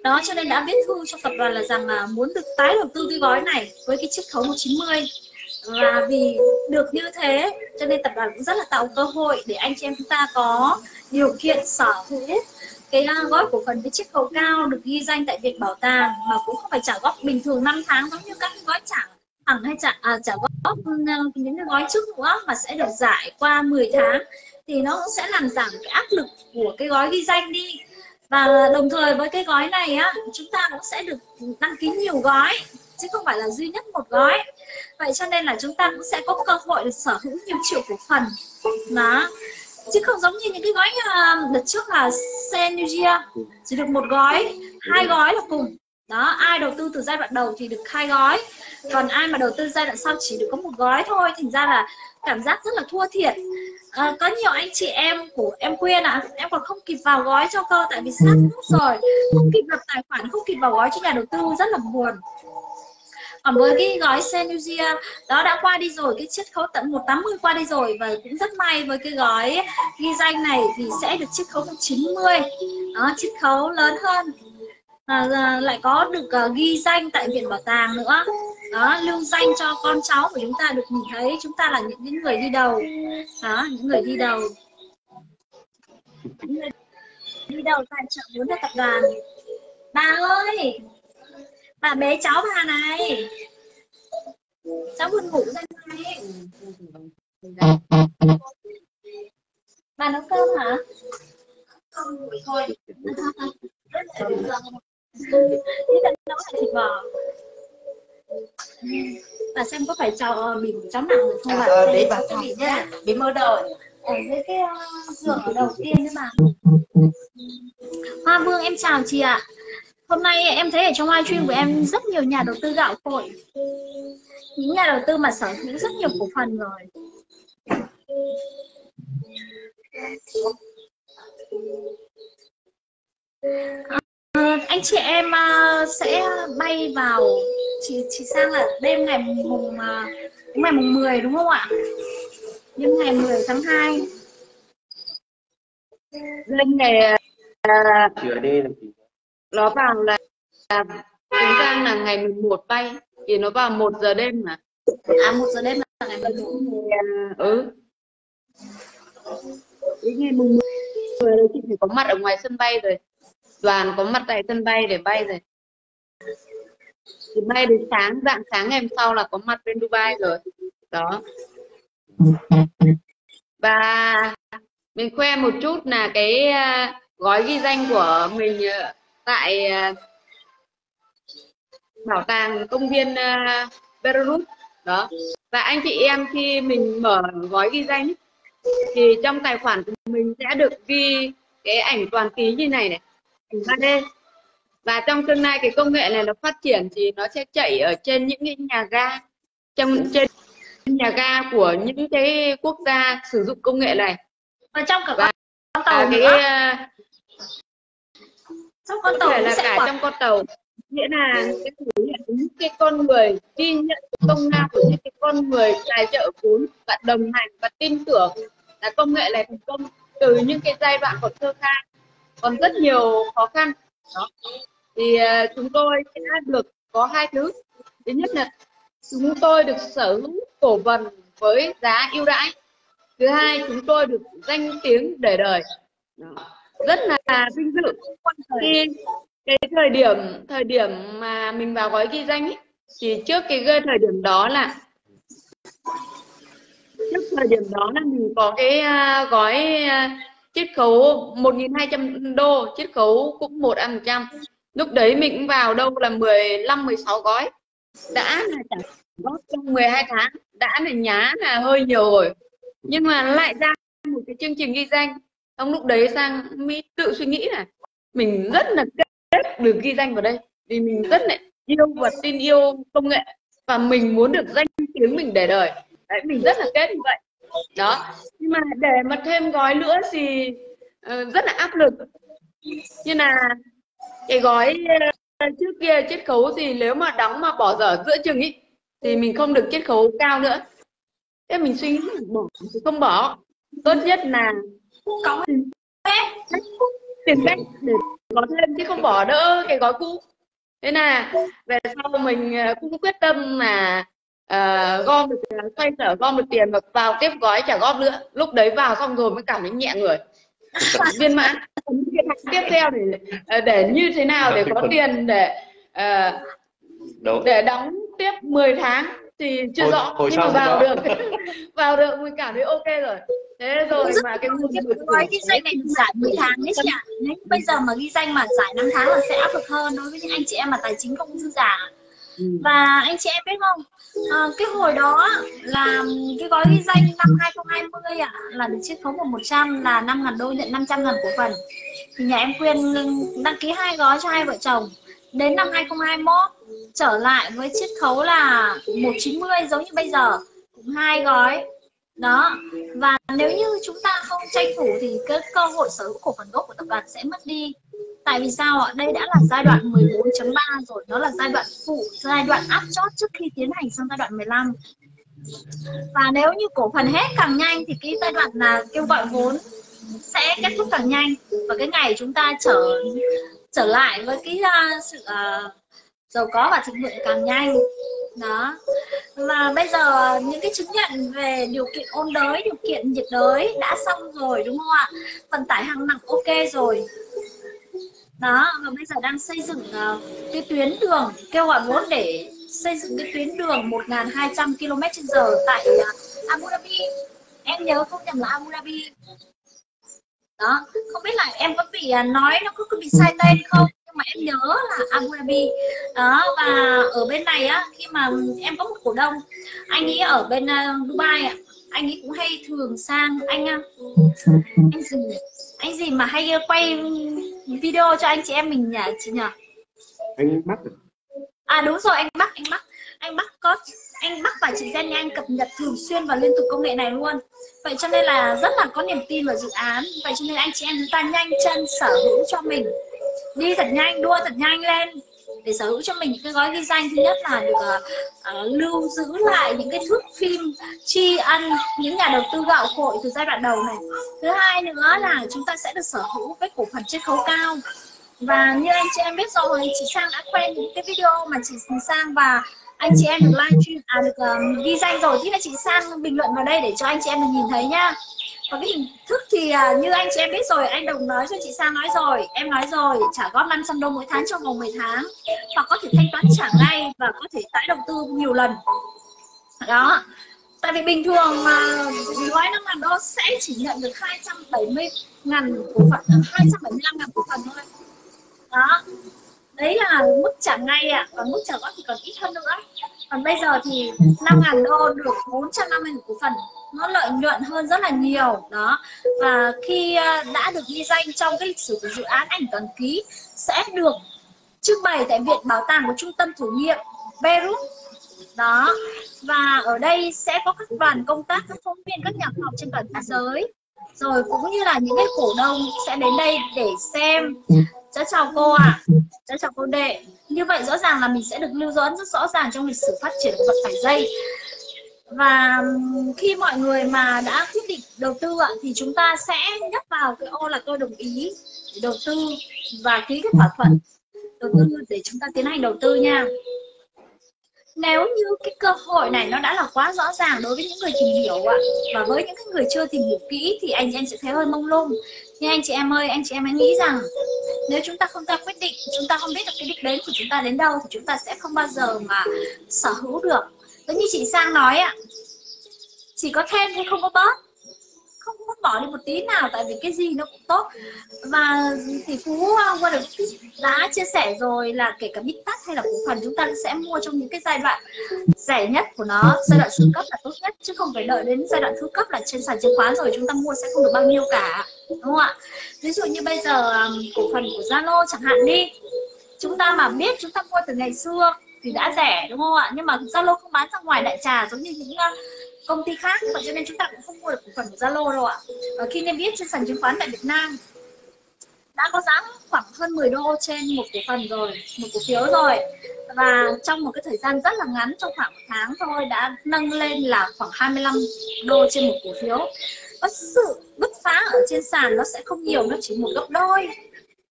Đó, cho nên đã viết thư cho tập đoàn là rằng là muốn được tái đầu tư cái gói này với cái chiết khấu 190 và vì được như thế, cho nên tập đoàn cũng rất là tạo cơ hội để anh chị em chúng ta có điều kiện sở hữu cái à, gói cổ phần với chiết khấu cao được ghi danh tại viện bảo tàng mà cũng không phải trả góp bình thường 5 tháng giống như các cái gói trả thẳng hay trả à, trả góp ừ, những cái gói trước nữa mà sẽ được giải qua 10 tháng thì nó cũng sẽ làm giảm cái áp lực của cái gói ghi danh đi. Và đồng thời với cái gói này á chúng ta cũng sẽ được đăng ký nhiều gói chứ không phải là duy nhất một gói. Vậy cho nên là chúng ta cũng sẽ có cơ hội được sở hữu nhiều triệu cổ phần. Đó chứ không giống như những cái gói uh, đợt trước là Senugia chỉ được một gói hai gói là cùng. Đó ai đầu tư từ giai đoạn đầu thì được hai gói còn ai mà đầu tư giai đoạn sau chỉ được có một gói thôi. Thành ra là cảm giác rất là thua thiệt. À, có nhiều anh chị em của em khuyên ạ à, em còn không kịp vào gói cho cơ tại vì sát nút rồi. Không kịp lập tài khoản không kịp vào gói cho nhà đầu tư rất là buồn Ờ, còn với cái gói Senusia đó đã qua đi rồi cái chiết khấu tận 180 qua đi rồi và cũng rất may với cái gói ghi danh này thì sẽ được chiết khấu 190 đó chiết khấu lớn hơn. À, lại có được uh, ghi danh tại viện bảo tàng nữa. Đó lưu danh cho con cháu của chúng ta được nhìn thấy. Chúng ta là những, những người đi đầu. Đó những người đi đầu. Những người đi đầu tài trợ vốn cho tập đoàn. Bà ơi! Bà bế cháu bà này. Cháu buồn ngủ ra này bà nấu cơm hả? Không thôi đi tận nấu là thịt bò. Bà xem có phải cho bìm cháu nặng được không bà? Ờ, Xem bà thọc bị nha. Bị mơ đồ ở dưới cái uh, giường ở đầu tiên đấy mà Hoa Vương em chào chị ạ hôm nay em thấy ở trong livestream của em rất nhiều nhà đầu tư gạo cội. Những nhà đầu tư mà sở hữu rất nhiều cổ phần rồi. Ờ, anh chị em uh, sẽ bay vào. Chị chị sang là đêm ngày mùng mùng, uh, ngày mùng 10 đúng không ạ? Đêm ngày 10 tháng 2 lên ngày à, chữa đi làm gì nó vào là, là chúng ta là ngày 11 bay thì nó vào 1 giờ đêm mà. À 1 giờ đêm là ngày 11 À, ừ. Đến ngày mùng 10 đấy chị phải có mặt ở ngoài sân bay rồi. Đoàn có mặt tại sân bay để bay rồi. Thì bay đến sáng dạng sáng ngày hôm sau là có mặt bên Dubai rồi. Đó. Và mình khoe một chút là cái à, gói ghi danh của mình à, tại à, bảo tàng công viên à, Belarus đó. Và anh chị em khi mình mở gói ghi danh thì trong tài khoản của mình sẽ được ghi cái ảnh toàn ký như này này ảnh 3D và trong tương lai cái công nghệ này nó phát triển thì nó sẽ chạy ở trên những cái nhà ga trong trên nhà ga của những cái quốc gia sử dụng công nghệ này. Và trong cả Và- con tàu và cái nữa. à, trong con tàu là sẽ cả quảng trong con tàu. Nghĩa là cái thể hiện những cái con người ghi nhận công lao của những cái con người tài trợ vốn và đồng hành và tin tưởng là công nghệ này thành công từ những cái giai đoạn còn sơ khai. Còn rất nhiều khó khăn. Đó. Thì à, chúng tôi sẽ được có hai thứ. Thứ nhất là chúng tôi được sở hữu cổ phần với giá ưu đãi. Thứ hai chúng tôi được danh tiếng để đời. Đó rất là vinh dự. Khi cái thời điểm thời điểm mà mình vào gói ghi danh ấy, thì trước cái thời điểm đó là trước thời điểm đó là mình có cái à, gói à, chiết khấu 1.200 đô chiết khấu cũng một ăn trăm. Lúc đấy mình cũng vào đâu là 15 16 gói. Đã là trả góp trong 12 tháng đã là nhá là hơi nhiều rồi. Nhưng mà lại ra một cái chương trình ghi danh ông lúc đấy sang mới tự suy nghĩ là mình rất là kết được ghi danh vào đây vì mình rất là yêu và tin yêu công nghệ và mình muốn được danh tiếng mình để đời. Đấy mình rất là kết như vậy. Đó nhưng mà để mà thêm gói nữa thì uh, rất là áp lực. Như là cái gói ờ, trước kia chiết khấu thì nếu mà đóng mà bỏ dở giữa chừng ý thì mình không được chiết khấu cao nữa. Thế mình suy nghĩ bỏ thì không bỏ. Tốt nhất là có tìm cách để có thêm chứ không bỏ đỡ cái gói cũ. Thế là về sau mình ờ, cũng quyết tâm là ờ, gom được xoay sở gom được tiền và vào tiếp gói trả góp nữa. Lúc đấy vào xong rồi mới cảm thấy nhẹ người. Viên mãn. Tiếp theo để ờ, để như thế nào để có tiền để ờ, đâu để đóng tiếp 10 tháng thì chưa Hồi- rõ hồi nhưng mà vào được. Vào được mình cảm thấy ok rồi. Thế rồi mà cái nguồn gói ghi danh này giải 10 tháng đấy chị ạ. Bây giờ mà ghi danh mà giải 5 tháng là sẽ áp lực hơn đối với những anh chị em mà tài chính không dư giả. Ừ. và anh chị em biết không? À, cái hồi đó là cái gói ghi danh năm 2020 ạ là được chiết khấu của 100 là 5 ngàn đô nhận 500 ngàn cổ phần. Thì nhà em khuyên đăng ký hai gói cho hai vợ chồng. Đến năm 2021 trở lại với chiết khấu là 190 giống như bây giờ cũng hai gói. Đó và nếu như chúng ta không tranh thủ thì cái cơ hội sở hữu cổ phần gốc của tập đoàn sẽ mất đi. Tại vì sao ạ? Đây đã là giai đoạn 14.3 rồi nó là giai đoạn phụ giai đoạn áp chót trước khi tiến hành sang giai đoạn 15 và nếu như cổ phần hết càng nhanh thì cái giai đoạn là kêu gọi vốn sẽ kết thúc càng nhanh. Và cái ngày chúng ta trở trở lại với cái uh, sự uh, giàu có và thịnh vượng càng nhanh. Đó. Và bây giờ những cái chứng nhận về điều kiện ôn đới điều kiện nhiệt đới đã xong rồi đúng không ạ? Vận tải hàng nặng ok rồi. Đó và bây giờ đang xây dựng uh, cái tuyến đường kêu gọi vốn để xây dựng cái tuyến đường 1.200 km trên giờ tại uh, Abu Dhabi. Em nhớ không nhầm là Abu Dhabi. Đó không biết là em có bị ờ, nói nó có, có bị sai tên không? Nhưng mà em nhớ là Abu Dhabi. Đó và ở bên này á khi mà em có một cổ đông anh ấy ở bên uh, Dubai ạ. Anh ấy cũng hay thường sang anh anh gì anh gì mà hay quay video cho anh chị em mình nhỉ chị nhỉ? Anh bắt à? Đúng rồi anh bắc anh bắc anh bắc có anh bắc và chị Jen anh cập nhật thường xuyên và liên tục công nghệ này luôn. Vậy cho nên là rất là có niềm tin vào dự án. Vậy cho nên anh chị em chúng ta nhanh chân sở hữu cho mình đi thật nhanh đua thật nhanh lên. Để sở hữu cho mình những cái gói ghi danh thứ nhất là được uh, lưu giữ lại những cái thước phim tri ân những nhà đầu tư gạo cội từ giai đoạn đầu này. Thứ hai nữa là chúng ta sẽ được sở hữu với cổ phần chiết khấu cao. Và như anh chị em biết rồi chị sang đã quen những cái video mà chị sang và anh chị em được livestream à được ờ, uh, ghi danh rồi. Thì là chị sang bình luận vào đây để cho anh chị em được nhìn thấy nhá. Còn cái hình thức thì uh, như anh chị em biết rồi anh đồng nói cho chị sang nói rồi em nói rồi trả góp 500 đô mỗi tháng trong vòng 10 tháng. Hoặc có thể thanh toán trả ngay và có thể tái đầu tư nhiều lần. Đó. Tại vì bình thường mà gói 5 ngàn đô sẽ chỉ nhận được 270 ngàn cổ phần à, 275 ngàn cổ phần thôi. Đó đấy là mức trả ngay ạ à. còn mức trả góp thì còn ít hơn nữa. Còn bây giờ thì 5 ngàn đô được 450 cổ phần. Nó lợi nhuận hơn rất là nhiều đó. Và khi à, đã được ghi danh trong cái lịch sử của dự án ảnh toàn ký sẽ được trưng bày tại viện bảo tàng của trung tâm thử nghiệm Beirut đó. Và ở đây sẽ có các đoàn công tác các phóng viên các nhà khoa học trên toàn thế giới rồi cũng như là những cái cổ đông sẽ đến đây để xem. Cháu chào cô ạ. À. cháu chào cô đệ. Như vậy rõ ràng là mình sẽ được lưu dẫn rất rõ ràng trong lịch sử phát triển của vận tải dây. Và khi mọi người mà đã quyết định đầu tư ạ thì chúng ta sẽ nhấp vào cái ô là tôi đồng ý để đầu tư và ký cái thỏa thuận. Đầu tư để chúng ta tiến hành đầu tư nha nếu như cái cơ hội này nó đã là quá rõ ràng đối với những người tìm hiểu ạ, và với những cái người chưa tìm hiểu kỹ thì anh chị em sẽ thấy hơi mông lung. Nhưng anh chị em ơi, anh chị em hãy nghĩ rằng nếu chúng ta không ra quyết định, chúng ta không biết được cái đích đến của chúng ta đến đâu thì chúng ta sẽ không bao giờ mà sở hữu được. Giống như chị sang nói ạ, chỉ có thêm thôi, không có bớt không bỏ đi một tí nào, tại vì cái gì nó cũng tốt. Và tỷ phú ờ, qua được đã chia sẻ rồi là kể cả bít tắt hay là cổ phần, chúng ta sẽ mua trong những cái giai đoạn rẻ nhất của nó, giai đoạn sơ cấp là tốt nhất, chứ không phải đợi đến giai đoạn thứ cấp là trên sàn chứng khoán rồi chúng ta mua sẽ không được bao nhiêu cả, đúng không ạ? Ví dụ như bây giờ cổ phần của Zalo chẳng hạn đi, chúng ta mà biết chúng ta mua từ ngày xưa thì đã rẻ, đúng không ạ? Nhưng mà Zalo không bán ra ngoài đại trà giống như những công ty khác, và cho nên chúng ta cũng không mua được cổ phần của Zalo đâu ạ. Và khi niêm yết trên sàn chứng khoán tại Việt Nam, đã có giá khoảng hơn 10 đô trên một cổ phần rồi, một cổ phiếu rồi. Và trong một cái thời gian rất là ngắn, trong khoảng một tháng thôi, đã nâng lên là khoảng 25 đô trên một cổ phiếu. Có sự bứt phá ở trên sàn nó sẽ không nhiều, nó chỉ một gấp đôi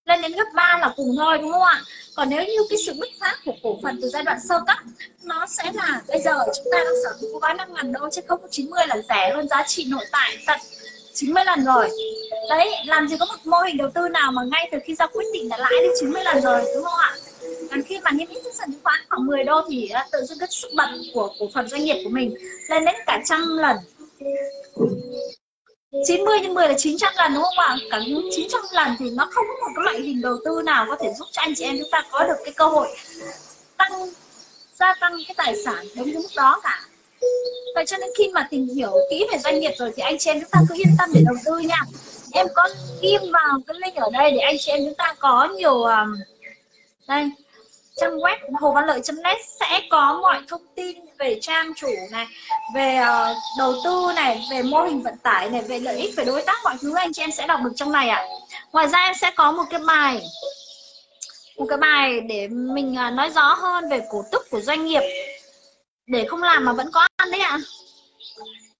lên đến gấp 3 là cùng thôi, đúng không ạ? Còn nếu như cái sự bứt phá của cổ phần từ giai đoạn sơ cấp, nó sẽ là bây giờ chúng ta đang sở hữu gói 5 ngàn đô trên 090 là rẻ hơn giá trị nội tại tận 90 lần rồi. Đấy, làm gì có một mô hình đầu tư nào mà ngay từ khi ra quyết định đã lãi đến 90 lần rồi, đúng không ạ? Còn khi mà niêm yết trên sàn chứng khoán khoảng 10 đô thì à, tự dưng cái sức bật của cổ phần doanh nghiệp của mình lên đến cả trăm lần. 90 nhân 10 là 900 lần, đúng không ạ? Cả 900 lần thì nó không có một cái loại hình đầu tư nào có thể giúp cho anh chị em chúng ta có được cái cơ hội tăng, gia tăng cái tài sản đến cái mức đó cả. Vậy cho nên khi mà tìm hiểu kỹ về doanh nghiệp rồi thì anh chị em chúng ta cứ yên tâm để đầu tư nha. Em có ghim vào cái link ở đây để anh chị em chúng ta có nhiều à, đây trang web hồ văn lợi net sẽ có mọi thông tin về trang chủ này về uh, đầu tư này về mô hình vận tải này về lợi ích về đối tác mọi thứ anh chị em sẽ đọc được trong này ạ à. ngoài ra em sẽ có một cái bài một cái bài để mình uh, nói rõ hơn về cổ tức của doanh nghiệp để không làm mà vẫn có ăn đấy ạ à.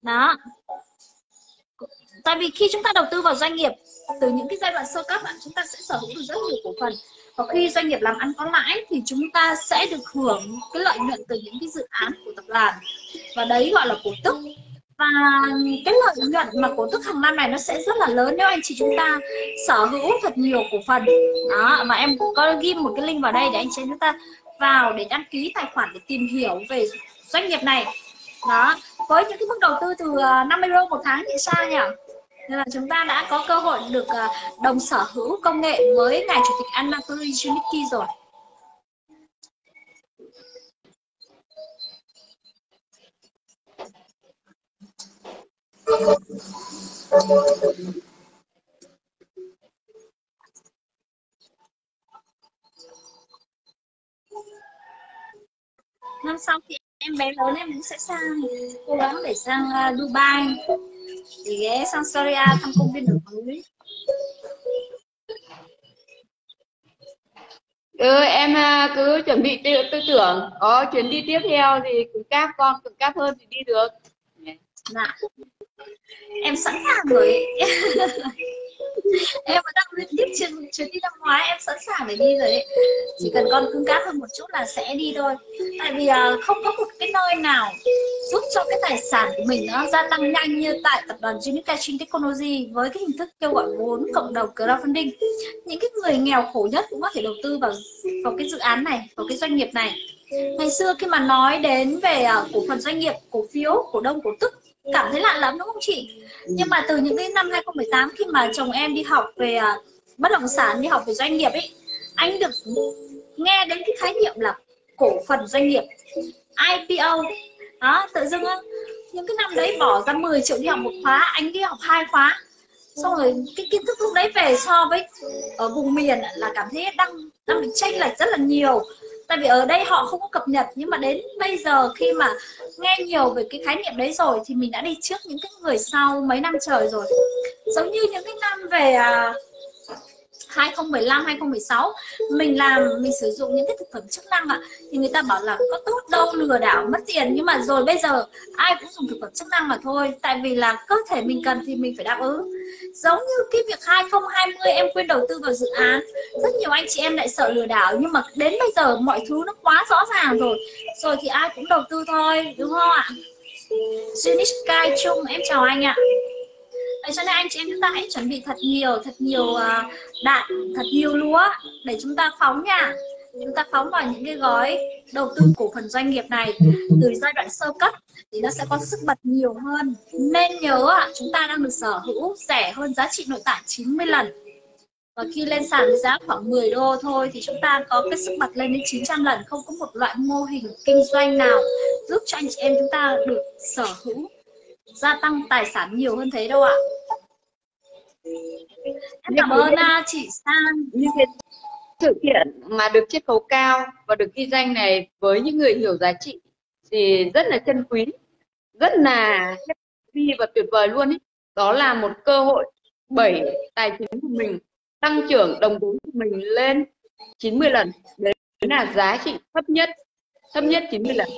đó tại vì khi chúng ta đầu tư vào doanh nghiệp từ những cái giai đoạn sơ cấp chúng ta sẽ sở hữu được rất nhiều cổ phần và khi doanh nghiệp làm ăn có lãi thì chúng ta sẽ được hưởng cái lợi nhuận từ những cái dự án của tập đoàn. Và đấy gọi là cổ tức. Và cái lợi nhuận mà cổ tức hàng năm này nó sẽ rất là lớn nếu anh chị chúng ta sở hữu thật nhiều cổ phần. Đó, và em có ghi một cái link vào đây để anh chị chúng ta vào để đăng ký tài khoản để tìm hiểu về doanh nghiệp này. Đó, với những cái mức đầu tư từ à, 50 đô một tháng thì sao nhỉ? Nên là chúng ta đã có cơ hội được ờ, đồng sở hữu công nghệ với ngài chủ tịch Anatoly Junicki rồi. Năm sau khi em bé lớn em cũng sẽ sang, cố gắng để sang ờ, Dubai để ghé sang Syria thăm công viên đổi mới ừ, em à, cứ chuẩn bị tư, tư tưởng có chuyến đi tiếp theo thì cứng cáp con cứng cáp hơn thì đi được. Dạ em sẵn sàng rồi. Em đang liên tiếp chuyến chuyến đi năm ngoái em sẵn sàng để đi rồi đấy. Chỉ cần con cứng cáp hơn một chút là sẽ đi thôi. Tại vì uh, không có một cái nơi nào giúp cho cái tài sản của mình nó gia tăng nhanh như tại tập đoàn Unica Chin Technology với cái hình thức kêu gọi vốn cộng đồng crowdfunding. Những cái người nghèo khổ nhất cũng có thể đầu tư vào vào cái dự án này vào cái doanh nghiệp này. Ngày xưa khi mà nói đến về uh, cổ phần doanh nghiệp cổ phiếu cổ đông cổ tức cảm thấy lạ lắm đúng không chị? Nhưng mà từ những cái năm 2018 khi mà chồng em đi học về uh, bất động sản đi học về doanh nghiệp ấy anh được nghe đến cái khái niệm là cổ phần doanh nghiệp IPO đó tự dưng những cái năm đấy bỏ ra 10 triệu đi học một khóa anh đi học hai khóa. Xong rồi cái kiến thức lúc đấy về so với ở vùng miền là cảm thấy đang đang bị chênh lệch rất là nhiều tại vì ở đây họ không có cập nhật, nhưng mà đến bây giờ khi mà nghe nhiều về cái khái niệm đấy rồi thì mình đã đi trước những cái người sau mấy năm trời rồi. Giống như những cái năm về à, 2015 2016 mình làm, mình sử dụng những cái thực phẩm chức năng ạ. Thì người ta bảo là có tốt đâu, lừa đảo, mất tiền. Nhưng mà rồi bây giờ ai cũng dùng thực phẩm chức năng mà thôi. Tại vì là cơ thể mình cần thì mình phải đáp ứng. Giống như cái việc 2020 em quên đầu tư vào dự án. Rất nhiều anh chị em lại sợ lừa đảo. Nhưng mà đến bây giờ mọi thứ nó quá rõ ràng rồi. Rồi thì ai cũng đầu tư thôi, đúng không ạ? Junish Sky Trung em chào anh ạ. Vậy cho nên anh chị em chúng ta hãy chuẩn bị thật nhiều, thật nhiều à, đạn, thật nhiều lúa để chúng ta phóng nha. Chúng ta phóng vào những cái gói đầu tư cổ phần doanh nghiệp này từ giai đoạn sơ cấp thì nó sẽ có sức bật nhiều hơn. Nên nhớ chúng ta đang được sở hữu rẻ hơn giá trị nội tại 90 lần. Và khi lên sàn với giá khoảng 10 đô thôi thì chúng ta có cái sức bật lên đến 900 lần. Không có một loại mô hình kinh doanh nào giúp cho anh chị em chúng ta được sở hữu gia tăng tài sản nhiều hơn thế đâu ạ. Em cảm ơn uh, chị San như thế sự kiện mà được chiết khấu cao và được ghi danh này với những người hiểu giá trị thì rất là chân quý rất là happy và tuyệt vời luôn ý. đó là một cơ hội bảy tài chính của mình tăng trưởng đồng vốn của mình lên 90 lần. Đấy là giá trị thấp nhất thấp nhất 90 lần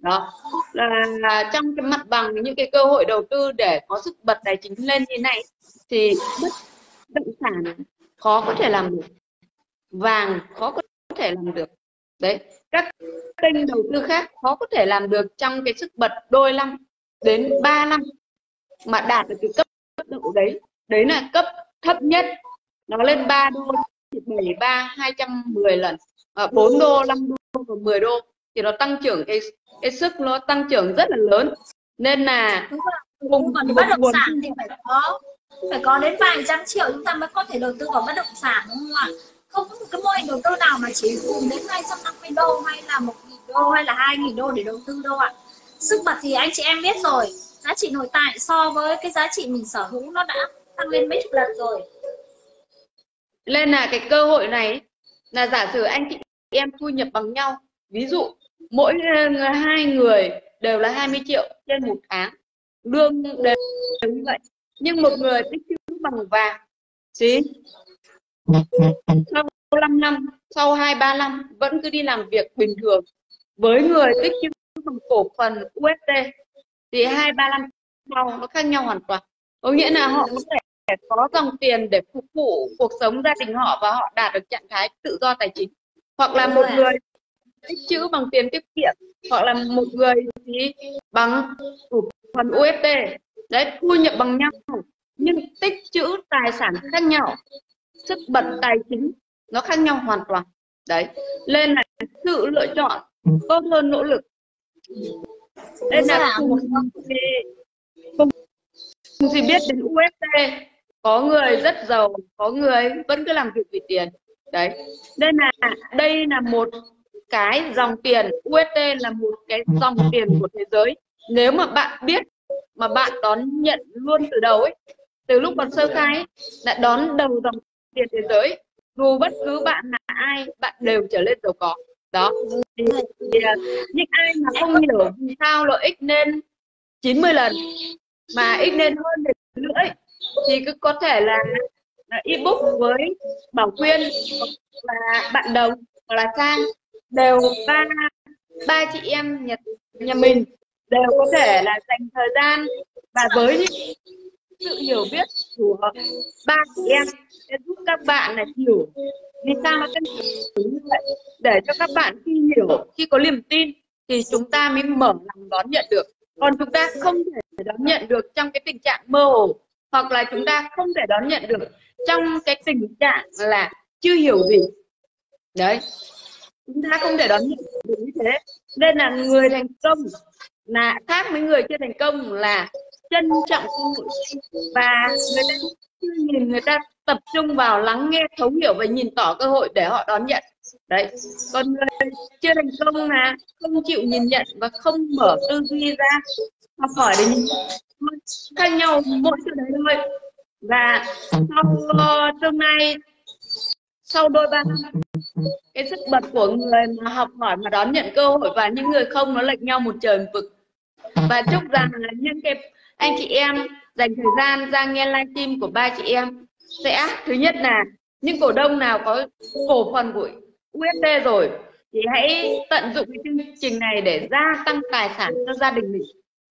đó. Là, là trong cái mặt bằng những cái cơ hội đầu tư để có sức bật tài chính lên như này thì bất động sản khó có thể làm được. Vàng khó có thể làm được. Đấy các kênh đầu tư khác khó có thể làm được trong cái sức bật đôi năm đến 3 năm mà đạt được cái cấp độ đấy. Đấy là cấp thấp nhất nó lên 3 đô 73 210 lần à, 4 đô 5 đô và 10 đô thì nó tăng trưởng cái cái sức nó tăng trưởng rất là lớn. Nên là cùng còn bất động sản thì phải có phải có đến vài trăm triệu chúng ta mới có thể đầu tư vào bất động sản đúng không ạ? Không có một cái mô hình đầu tư nào mà chỉ dùng đến 250 đô hay là một nghìn đô hay là hai nghìn đô để đầu tư đâu ạ. Sức bật thì anh chị em biết rồi giá trị nội tại so với cái giá trị mình sở hữu nó đã tăng lên mấy chục lần rồi. Nên là cái cơ hội này là giả sử anh chị em thu nhập bằng nhau ví dụ mỗi ờ, hai người đều là 20 triệu trên một tháng. Lương đều như vậy. Nhưng một người tích trữ bằng vàng. Gì sau 5 năm sau hai ba năm vẫn cứ đi làm việc bình thường. Với người tích trữ bằng cổ phần USD thì hai ba năm sau nó khác nhau hoàn toàn. Có nghĩa là họ có thể có dòng tiền để phục vụ cuộc sống gia đình họ và họ đạt được trạng thái tự do tài chính. Hoặc là một người tích trữ bằng tiền tiết kiệm hoặc là một người thì bằng cổ phần USD đấy thu nhập bằng nhau. Nhưng tích trữ tài sản khác nhau. Sức bật tài chính nó khác nhau hoàn toàn. Đấy nên là sự lựa chọn tốt hơn nỗ lực. Nên là cùng, cùng chỉ biết đến USD có người rất giàu có người vẫn cứ làm việc vì tiền. Đấy nên là đây là một cái dòng tiền USD là một cái dòng tiền của thế giới. Nếu mà bạn biết mà bạn đón nhận luôn từ đầu ấy từ lúc còn sơ khai ấy, đã đón đầu dòng tiền thế giới dù bất cứ bạn là ai bạn đều trở lên giàu có. Đó. Thì, thì, à, những ai mà không hiểu vì sao lợi ích nên 90 lần mà ích nên hơn nữa ấy, thì cứ có thể là, là ebook với bảo quyên và bạn đồng hoặc là sang đều ba ba chị em nhà, nhà mình đều có thể là dành thời gian và với những sự hiểu biết của ba chị em sẽ giúp các bạn là hiểu vì sao nó cần như vậy. Để cho các bạn khi hiểu khi có niềm tin thì chúng ta mới mở lòng đón nhận được. Còn chúng ta không thể đón nhận được trong cái tình trạng mơ hồ hoặc là chúng ta không thể đón nhận được trong cái tình trạng là chưa hiểu gì. Đấy chúng ta không thể đón nhận được như thế. Nên là người thành công là khác với người chưa thành công là trân trọng cơ hội. Và người ta chưa nhìn, người ta tập trung vào lắng nghe, thấu hiểu và nhìn tỏ cơ hội để họ đón nhận. Đấy. Còn người chưa thành công là không chịu nhìn nhận và không mở tư duy ra, học hỏi để nhìn khác nhau mỗi chỗ đấy thôi. Và sau ờ, tương lai sau đôi ba năm, cái sức bật của người mà học hỏi mà đón nhận cơ hội và những người không nó lệch nhau một trời một vực. Và chúc rằng là những cái anh chị em dành thời gian ra nghe livestream của ba chị em sẽ, thứ nhất là những cổ đông nào có cổ phần của USD rồi thì hãy tận dụng cái chương trình này để gia tăng tài sản cho gia đình mình.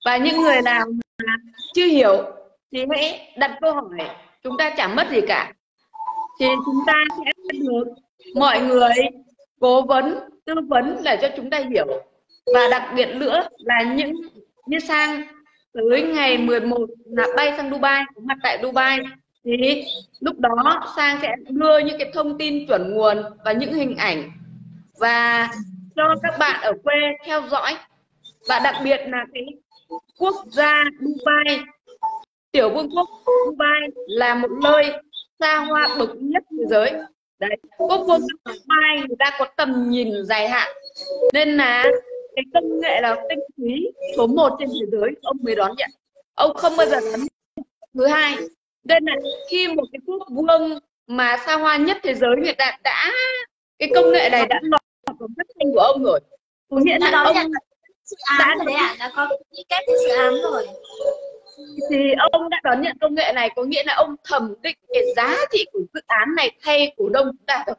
Và những người nào mà chưa hiểu thì hãy đặt câu hỏi, chúng ta chẳng mất gì cả thì chúng ta sẽ được mọi người cố vấn, tư vấn để cho chúng ta hiểu. Và đặc biệt nữa là những, như sang tới ngày 11 là bay sang Dubai, có mặt tại Dubai, thì lúc đó sang sẽ đưa những cái thông tin chuẩn nguồn và những hình ảnh và cho các bạn ở quê theo dõi. Và đặc biệt là cái quốc gia Dubai, tiểu vương quốc Dubai là một nơi xa hoa bậc nhất thế giới. Đấy quốc vương Dubai người ta có tầm nhìn dài hạn. Nên là cái công nghệ là tinh túy số 1 trên thế giới ông mới đón nhận. Ông không bao giờ đón thứ hai nên là khi một cái quốc vương mà xa hoa nhất thế giới người ta đã cái công nghệ này đã lọt vào phát thanh của ông rồi. Có nghĩa là ông dự án rồi đấy ạ đã có ký kết dự án rồi thì ông đã đón nhận công nghệ này có nghĩa là ông thẩm định cái giá trị của dự án này thay cổ đông chúng ta rồi.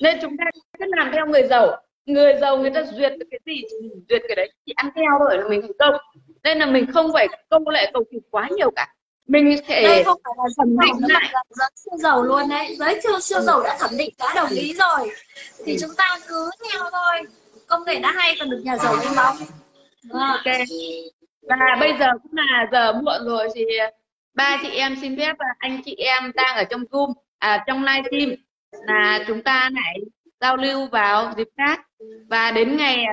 Nên chúng ta cứ làm theo người giàu. Người giàu người ta duyệt cái gì mình duyệt cái đấy thì ăn theo rồi là mình thành công. Nên là mình không phải công lệ cầu kỳ quá nhiều cả. Mình thể đây không phải là thẩm định lại. giới siêu giàu luôn đấy. Giới siêu siêu giàu đã thẩm định đã đồng ý rồi. Thì chúng ta cứ theo thôi. Công nghệ đã hay còn được nhà giàu đi bóng. Ok và bây giờ cũng là giờ muộn rồi thì ba chị em xin phép à, anh chị em đang ở trong zoom à trong livestream là chúng ta lại giao lưu vào dịp khác. Và đến ngày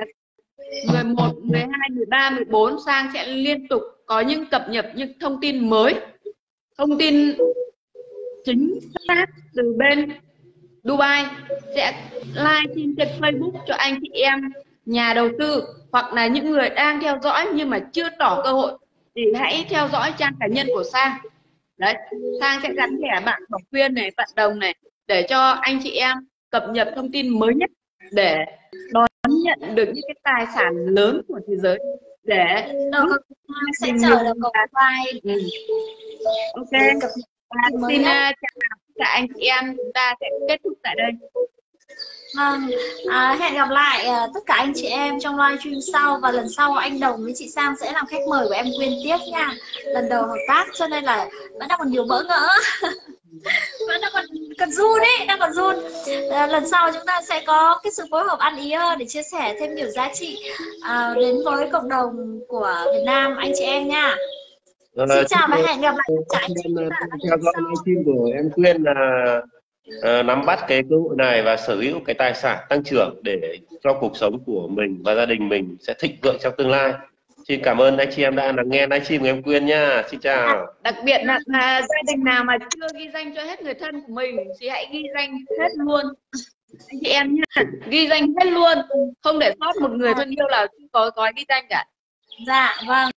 11, 12, 13, 14 sang sẽ liên tục có những cập nhật những thông tin mới thông tin chính xác từ bên Dubai. Sẽ live trên Facebook cho anh chị em nhà đầu tư hoặc là những người đang theo dõi nhưng mà chưa tỏ cơ hội thì hãy theo dõi trang cá nhân của Sang. Đấy Sang sẽ gắn thẻ bạn học viên này bạn đồng này để cho anh chị em cập nhật thông tin mới nhất để đón nhận được những cái tài sản lớn của thế giới để Đâu, sẽ chờ được cậu vai ừ. ok. Xin uh, chào tất cả anh chị em. Chúng ta sẽ kết thúc tại đây Vâng, à, hẹn gặp lại à, tất cả anh chị em trong live stream sau và lần sau anh Đồng với chị Sang sẽ làm khách mời của em Quyên tiếp nha. Lần đầu hợp tác cho nên là vẫn đang còn nhiều bỡ ngỡ. vẫn đang còn còn run đấy, đang còn run. À, lần sau chúng ta sẽ có cái sự phối hợp ăn ý hơn để chia sẻ thêm nhiều giá trị à, đến với cộng đồng của Việt Nam anh chị em nha. Rồi, Xin chào và hẹn gặp lại tất cả anh chị em theo dõi livestream của em Quyên là uh, nắm bắt cái cơ hội này và sở hữu cái tài sản tăng trưởng để cho cuộc sống của mình và gia đình mình sẽ thịnh vượng trong tương lai. Xin cảm ơn anh chị em đã lắng nghe livestream của em Quyên nha. Xin chào. Đặc biệt là, là gia đình nào mà chưa ghi danh cho hết người thân của mình thì hãy ghi danh hết luôn. Anh chị em nhá ghi danh hết luôn. Không để sót một người thân yêu nào không có gói ghi danh cả. Dạ vâng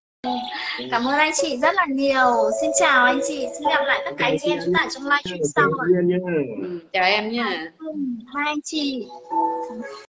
cảm ơn anh chị rất là nhiều. Xin chào anh chị. Xin gặp lại tất cả anh chị em chúng ta trong livestream sau ạ. Ừ, chào em nha. Hai anh chị